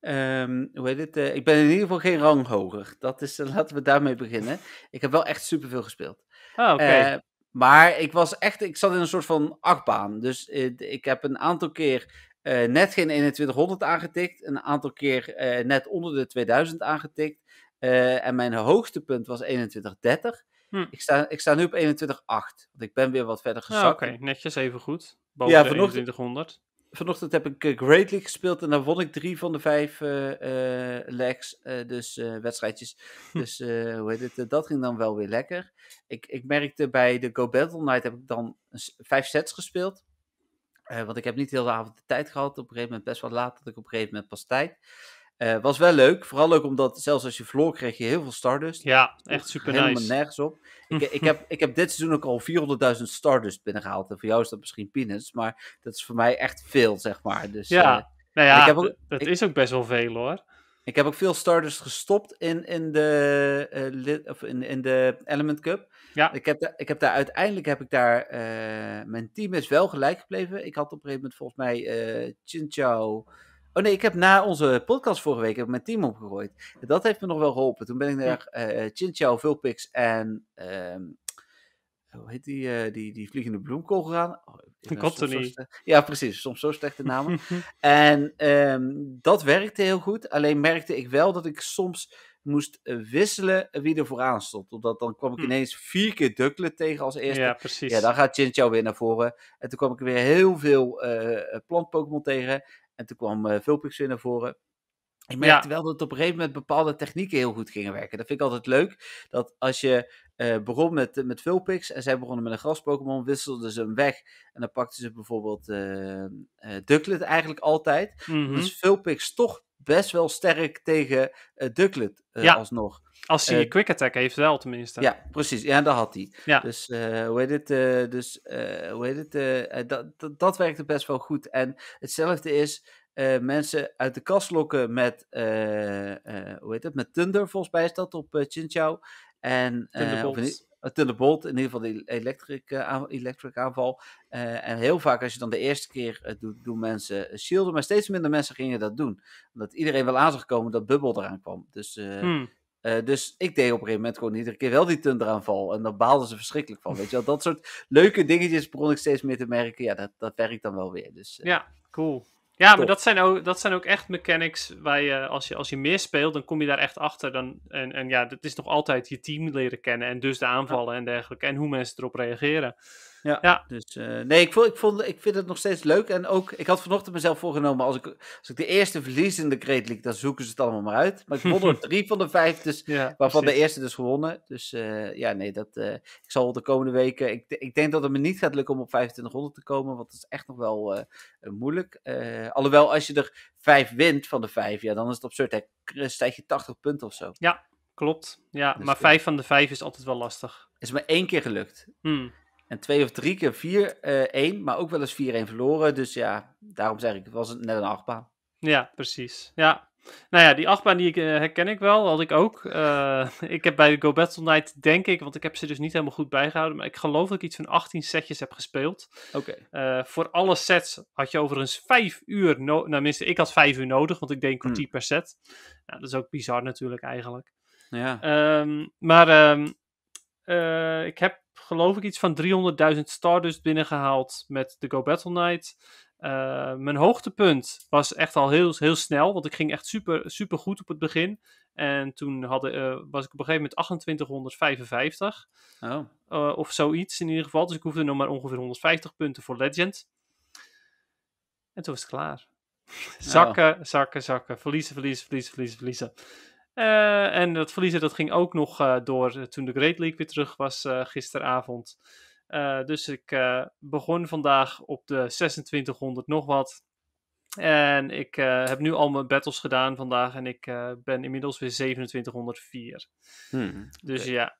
Ehm, hoe heet het? eh, ik ben in ieder geval geen rang hoger. Dat is, eh, laten we daarmee beginnen. Ik heb wel echt superveel gespeeld. Ah, oké. Eh, maar ik was echt, ik zat in een soort van achtbaan. Dus eh, ik heb een aantal keer eh, net geen 2100 aangetikt. Een aantal keer eh, net onder de 2000 aangetikt. Eh, en mijn hoogste punt was 2130. Hm. Ik, sta, ik sta nu op 2108. Want ik ben weer wat verder Ah, gezakt. oké, netjes even goed. Boven Ja, de vanochtend- 2100. Vanochtend heb ik eh, Great League gespeeld en daar won ik drie van de vijf eh, legs, dus wedstrijdjes. Dus hoe heet het, dat ging dan wel weer lekker. Ik, ik merkte bij de Go Battle Night heb ik dan vijf sets gespeeld. Want ik heb niet heel de avond de tijd gehad. Op een gegeven moment best wel laat had ik op een gegeven moment pas tijd. Eh, was wel leuk. Vooral leuk omdat zelfs als je verloor kreeg je heel veel Stardust. Ja, echt super Helemaal nice. nergens op. Ik, ik, heb, ik heb dit seizoen ook al 400.000 Stardust binnengehaald. En voor jou is dat misschien peanuts, maar dat is voor mij echt veel, zeg maar. Dus, Ja, eh, nou ja, ik heb ook- d- dat ik- is ook best wel veel hoor. ik heb ook veel Stardust gestopt in, in, de, eh, lid- of in, in de Element Cup. Ja. Ik heb, daar, ik heb daar uiteindelijk heb ik daar. eh, mijn team is wel gelijk gebleven. Ik had op een gegeven moment volgens mij eh Chinchou. Oh nee, ik heb na onze podcast vorige week heb ik mijn team opgegooid. Dat heeft me nog wel geholpen. Toen ben ik naar eh Chinchou, Vulpix en. ehm, hoe heet die, eh, die, die vliegende bloemkool gegaan? Oh, Cottony. slecht- Ja, precies. Soms zo slechte namen. En ehm, dat werkte heel goed. Alleen merkte ik wel dat ik soms moest wisselen wie er vooraan stond. Omdat dan kwam ik Hm. ineens vier keer Ducklet tegen als eerste. ja, Ja, precies. dan gaat Chinchou weer naar voren. En toen kwam ik weer heel veel eh plant-Pokémon tegen. En toen kwam eh Vulpix weer naar voren. Ik merkte wel dat op een gegeven moment bepaalde technieken heel goed gingen werken. Dat vind ik altijd leuk. Dat als je eh, begon met, met Vulpix en zij begonnen met een gras-Pokémon, wisselden ze hem weg. En dan pakten ze bijvoorbeeld uh, uh, Ducklet eigenlijk altijd. Mhm. Dus Vulpix toch best wel sterk tegen uh, Ducklet Ja. alsnog. Als hij Eh, quick attack heeft wel tenminste. Ja, precies. Ja, dat had hij. Ja. Dus eh, hoe heet het? eh, dus eh, hoe heet het? eh, eh, dat, dat, dat werkte best wel goed. En hetzelfde is eh, mensen uit de kast lokken met, eh, eh, hoe heet het? Met Thunder, volgens mij is dat op eh Chinchou. En, eh, of in, eh, Thunderbolt, in ieder geval de electric, eh, aan- electric aanval. Eh, en heel vaak als je dan de eerste keer het doet, doen mensen eh, shielden. Maar steeds minder mensen gingen dat doen. Omdat iedereen wel aan zag komen dat Bubble eraan kwam. Dus eh, Hmm. eh, dus ik deed op een gegeven moment gewoon iedere keer wel die tunderaanval. En daar baalden ze verschrikkelijk van. Weet je wel, dat soort leuke dingetjes begon ik steeds meer te merken. Ja, dat, dat werkt dan wel weer. Dus, eh, Ja, cool. Ja, maar dat zijn, ook, dat zijn ook echt mechanics waar je als, je, als je meer speelt, dan kom je daar echt achter. Dan, en, en ja, dat is nog altijd je team leren kennen en dus de aanvallen en dergelijke. En hoe mensen erop reageren. Ja, Ja. dus eh, nee, ik, vond, ik, vond, ik vind het nog steeds leuk. En ook, ik had vanochtend mezelf voorgenomen, als ik, als ik de eerste verlies in de Great League, dan zoeken ze het allemaal maar uit. Maar ik won er drie van de vijf, dus, Ja, waarvan de eerste dus gewonnen. Dus eh, ja, nee, dat, eh, ik zal de komende weken, ik, ik denk dat het me niet gaat lukken om op 2500 te komen, want dat is echt nog wel moeilijk. Alhoewel, als je er vijf wint van de vijf, ja, dan is het op soort, stijg je 80 punten of zo. Klopt. Ja, Dus, maar ja. vijf van de vijf is altijd wel lastig. Is me één keer gelukt. Hmm. En twee of drie keer vier, eh één, maar ook wel eens 4-1 verloren. Dus ja, daarom zeg ik, het was net een achtbaan. Ja, precies. Ja. Nou ja, die achtbaan die ik, eh, herken ik wel, had ik ook. Eh, ik heb bij de Go Battle Night, denk ik, want ik heb ze dus niet helemaal goed bijgehouden, maar ik geloof dat ik iets van 18 setjes heb gespeeld. Oké. Voor alle sets had je overigens vijf uur nodig. Nou, tenminste, ik had vijf uur nodig, want ik deed een kwartier Hmm. per set. Nou, dat is ook bizar natuurlijk eigenlijk. Ja. Ehm, maar ehm, eh, ik heb geloof ik iets van 300.000 Stardust binnengehaald met de Go Battle Night. Eh, mijn hoogtepunt was echt al heel, heel snel, want ik ging echt super, super goed op het begin. En toen hadden, eh, was ik op een gegeven moment 2855 Oh. of zoiets in ieder geval. Dus ik hoefde nog maar ongeveer 150 punten voor Legend. En toen was het klaar. zakken, zakken, zakken. Verliezen, verliezen, verliezen, verliezen, verliezen. Eh, en dat verliezen dat ging ook nog eh, door eh, toen de Great League weer terug was gisteravond. Dus ik begon vandaag op de 2600 nog wat. En ik heb nu al mijn battles gedaan vandaag en ik ben inmiddels weer 2704. Hmm. Dus ja.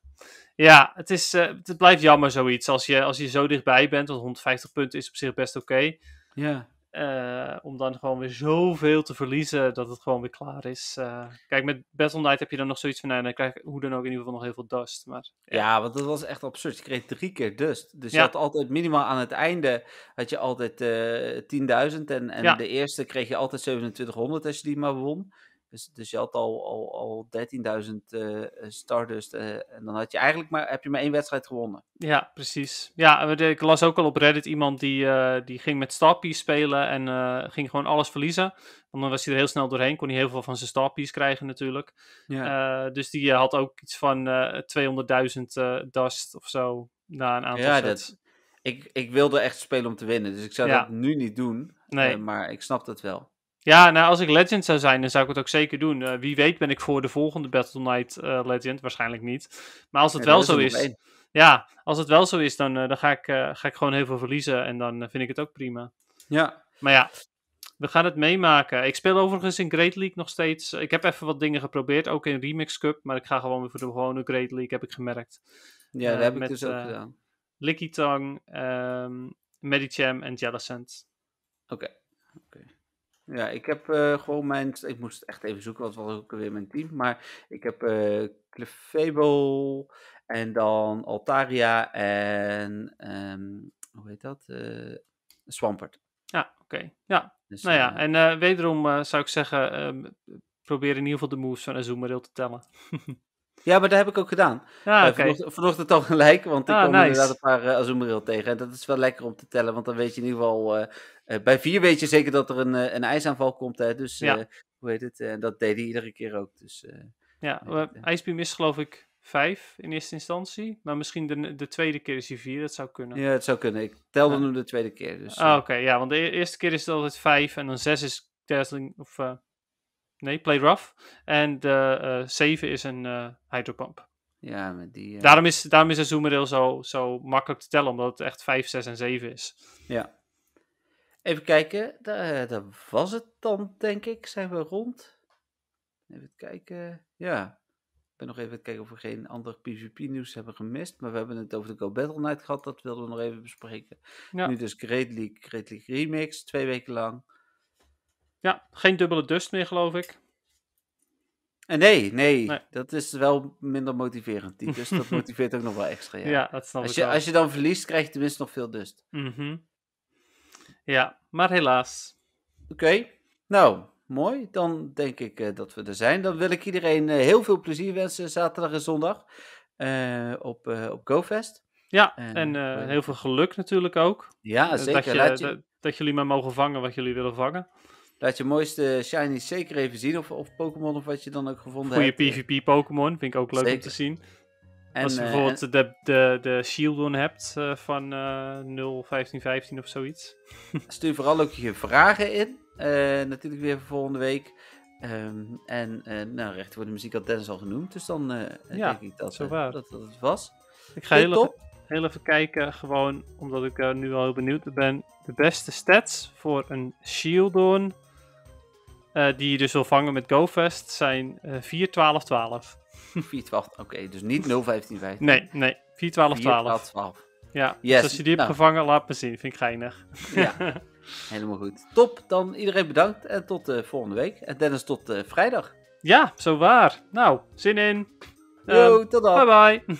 Ja, het, is, het blijft jammer zoiets. Als je, als je zo dichtbij bent, want 150 punten is op zich best oké. Ja. Eh, om dan gewoon weer zoveel te verliezen dat het gewoon weer klaar is. Eh, kijk, met Battle Knight heb je dan nog zoiets van, nou, dan krijg ik hoe dan ook in ieder geval nog heel veel dust. Maar ja, ja, want dat was echt absurd. Je kreeg drie keer dust. Dus je had altijd minimaal aan het einde had je altijd eh 10.000. En, en Ja. de eerste kreeg je altijd 2700 als je die maar won. Dus, dus je had al, al, al 13.000 eh Stardust. eh, en dan had je eigenlijk maar, heb je maar één wedstrijd gewonnen. ja, precies. Ja, ik las ook al op Reddit iemand die, eh, die ging met Starpiece spelen en eh, ging gewoon alles verliezen. Want dan was hij er heel snel doorheen, kon hij heel veel van zijn Starpiece krijgen natuurlijk. Ja, Eh, dus die had ook iets van eh 200.000 eh dust of zo na een aantal Ja, dat- ik, ik wilde echt spelen om te winnen. Dus ik zou Ja. dat nu niet doen. Nee. maar ik snap dat wel. Ja, nou, als ik Legend zou zijn, dan zou ik het ook zeker doen. Eh, wie weet ben ik voor de volgende Battle Knight eh, Legend. Waarschijnlijk niet. Maar als het Ja, wel zo is... één. Ja, als het wel zo is, dan, eh, dan ga, ik, ga ik gewoon heel veel verliezen. En dan vind ik het ook prima. Ja, Maar ja, we gaan het meemaken. Ik speel overigens in Great League nog steeds. Ik heb even wat dingen geprobeerd, ook in Remix Cup. Maar ik ga gewoon weer voor de gewone Great League, heb ik gemerkt. ja dat heb ik dus ook gedaan. Licky Tongue, ehm Medicham en Jellicent. Oké. oké. Ja, ik heb eh, gewoon mijn. Ik moest echt even zoeken, wat was ook weer mijn team. Maar ik heb eh Clefable en dan Altaria en. ehm, hoe heet dat? Eh Swampert. Ja, oké. Ja, Dus, Nou ja, en wederom zou ik zeggen, ehm, probeer in ieder geval de moves van Azumarill te tellen. ja, maar dat heb ik ook gedaan. Ja, Eh, oké. vanochtend, vanochtend al gelijk, want ik Ah, kwam nice. inderdaad een paar uh, Azumarill tegen. En dat is wel lekker om te tellen, want dan weet je in ieder geval... eh, bij vier weet je zeker dat er een, eh, een ijsaanval komt, hè. Dus, Ja. eh, hoe heet het? En dat deed hij iedere keer ook, dus... Ja. IJsbeam is geloof ik vijf in eerste instantie. Maar misschien de, de tweede keer is hij vier, dat zou kunnen. ja, het zou kunnen. Ik telde Ja. hem de tweede keer, dus... Ah, oké. ja, want de e- eerste keer is het altijd vijf en dan zes is dazzling, of... nee, Play Rough. En de eh 7 is een hydropump. Ja, met die... Daarom is, daarom is een zoomereel zo, zo makkelijk te tellen, omdat het echt 5, 6 en 7 is. Ja. Even kijken, daar, daar was het dan, denk ik. Zijn we rond? Even kijken. Ja. Ik ben nog even kijken of we geen ander PvP-nieuws hebben gemist. Maar we hebben het over de Go Battle Night gehad. Dat wilden we nog even bespreken. Ja. Nu dus Great League, Great League Remix. Twee weken lang. Ja, geen dubbele dust meer, geloof ik. En nee, nee, Nee. Dat is wel minder motiverend. Die dust, dat motiveert ook nog wel extra. Ja. Ja, dat snap als, ik je, wel. als je dan verliest, krijg je tenminste nog veel dust. Mhm. Ja, maar helaas. Oké, nou, mooi. Dan denk ik eh, dat we er zijn. Dan wil ik iedereen eh, heel veel plezier wensen zaterdag en zondag eh, op, op GoFest. Ja, En, en heel veel geluk natuurlijk ook. Ja, zeker. Dat, je, laat, je, dat, dat jullie maar mogen vangen wat jullie willen vangen. laat je mooiste shinies zeker even zien. Of, of Pokémon of wat je dan ook gevonden Goede hebt. eh. PvP-Pokémon, vind ik ook leuk om te zien. En, Als je eh, bijvoorbeeld de, de, de Shieldon hebt eh, van eh 0, 15, 15 of zoiets. stuur vooral ook je vragen in. Eh, natuurlijk weer voor volgende week. Ehm, en eh nou, recht voor de muziek had Dennis al genoemd. Dus dan eh, Ja, denk ik dat, zo eh, waar. dat dat het was. Ik ga heel even, heel even kijken, gewoon omdat ik nu al heel benieuwd ben. De beste stats voor een Shieldon, eh, die je dus wil vangen met GoFest, zijn eh 4, 12, 12. 4, 12. Oké, dus niet 0, 15, 15. Nee, nee, 4, 12, 4, 12. 12. Ja, Yes, dus als je die hebt nou. gevangen, laat me zien. Vind ik geinig. Ja, helemaal goed. Top, dan iedereen bedankt en tot eh, volgende week. En Dennis tot eh, vrijdag. Ja, zo waar. Nou, zin in. Yo, Ehm, tot dan. bye bye.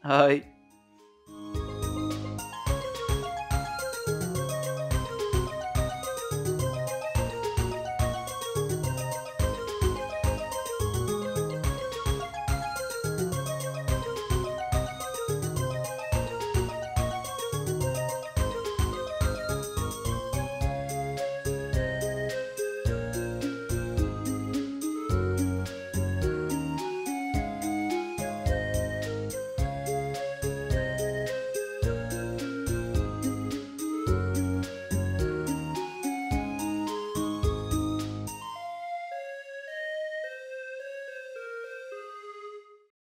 Hoi.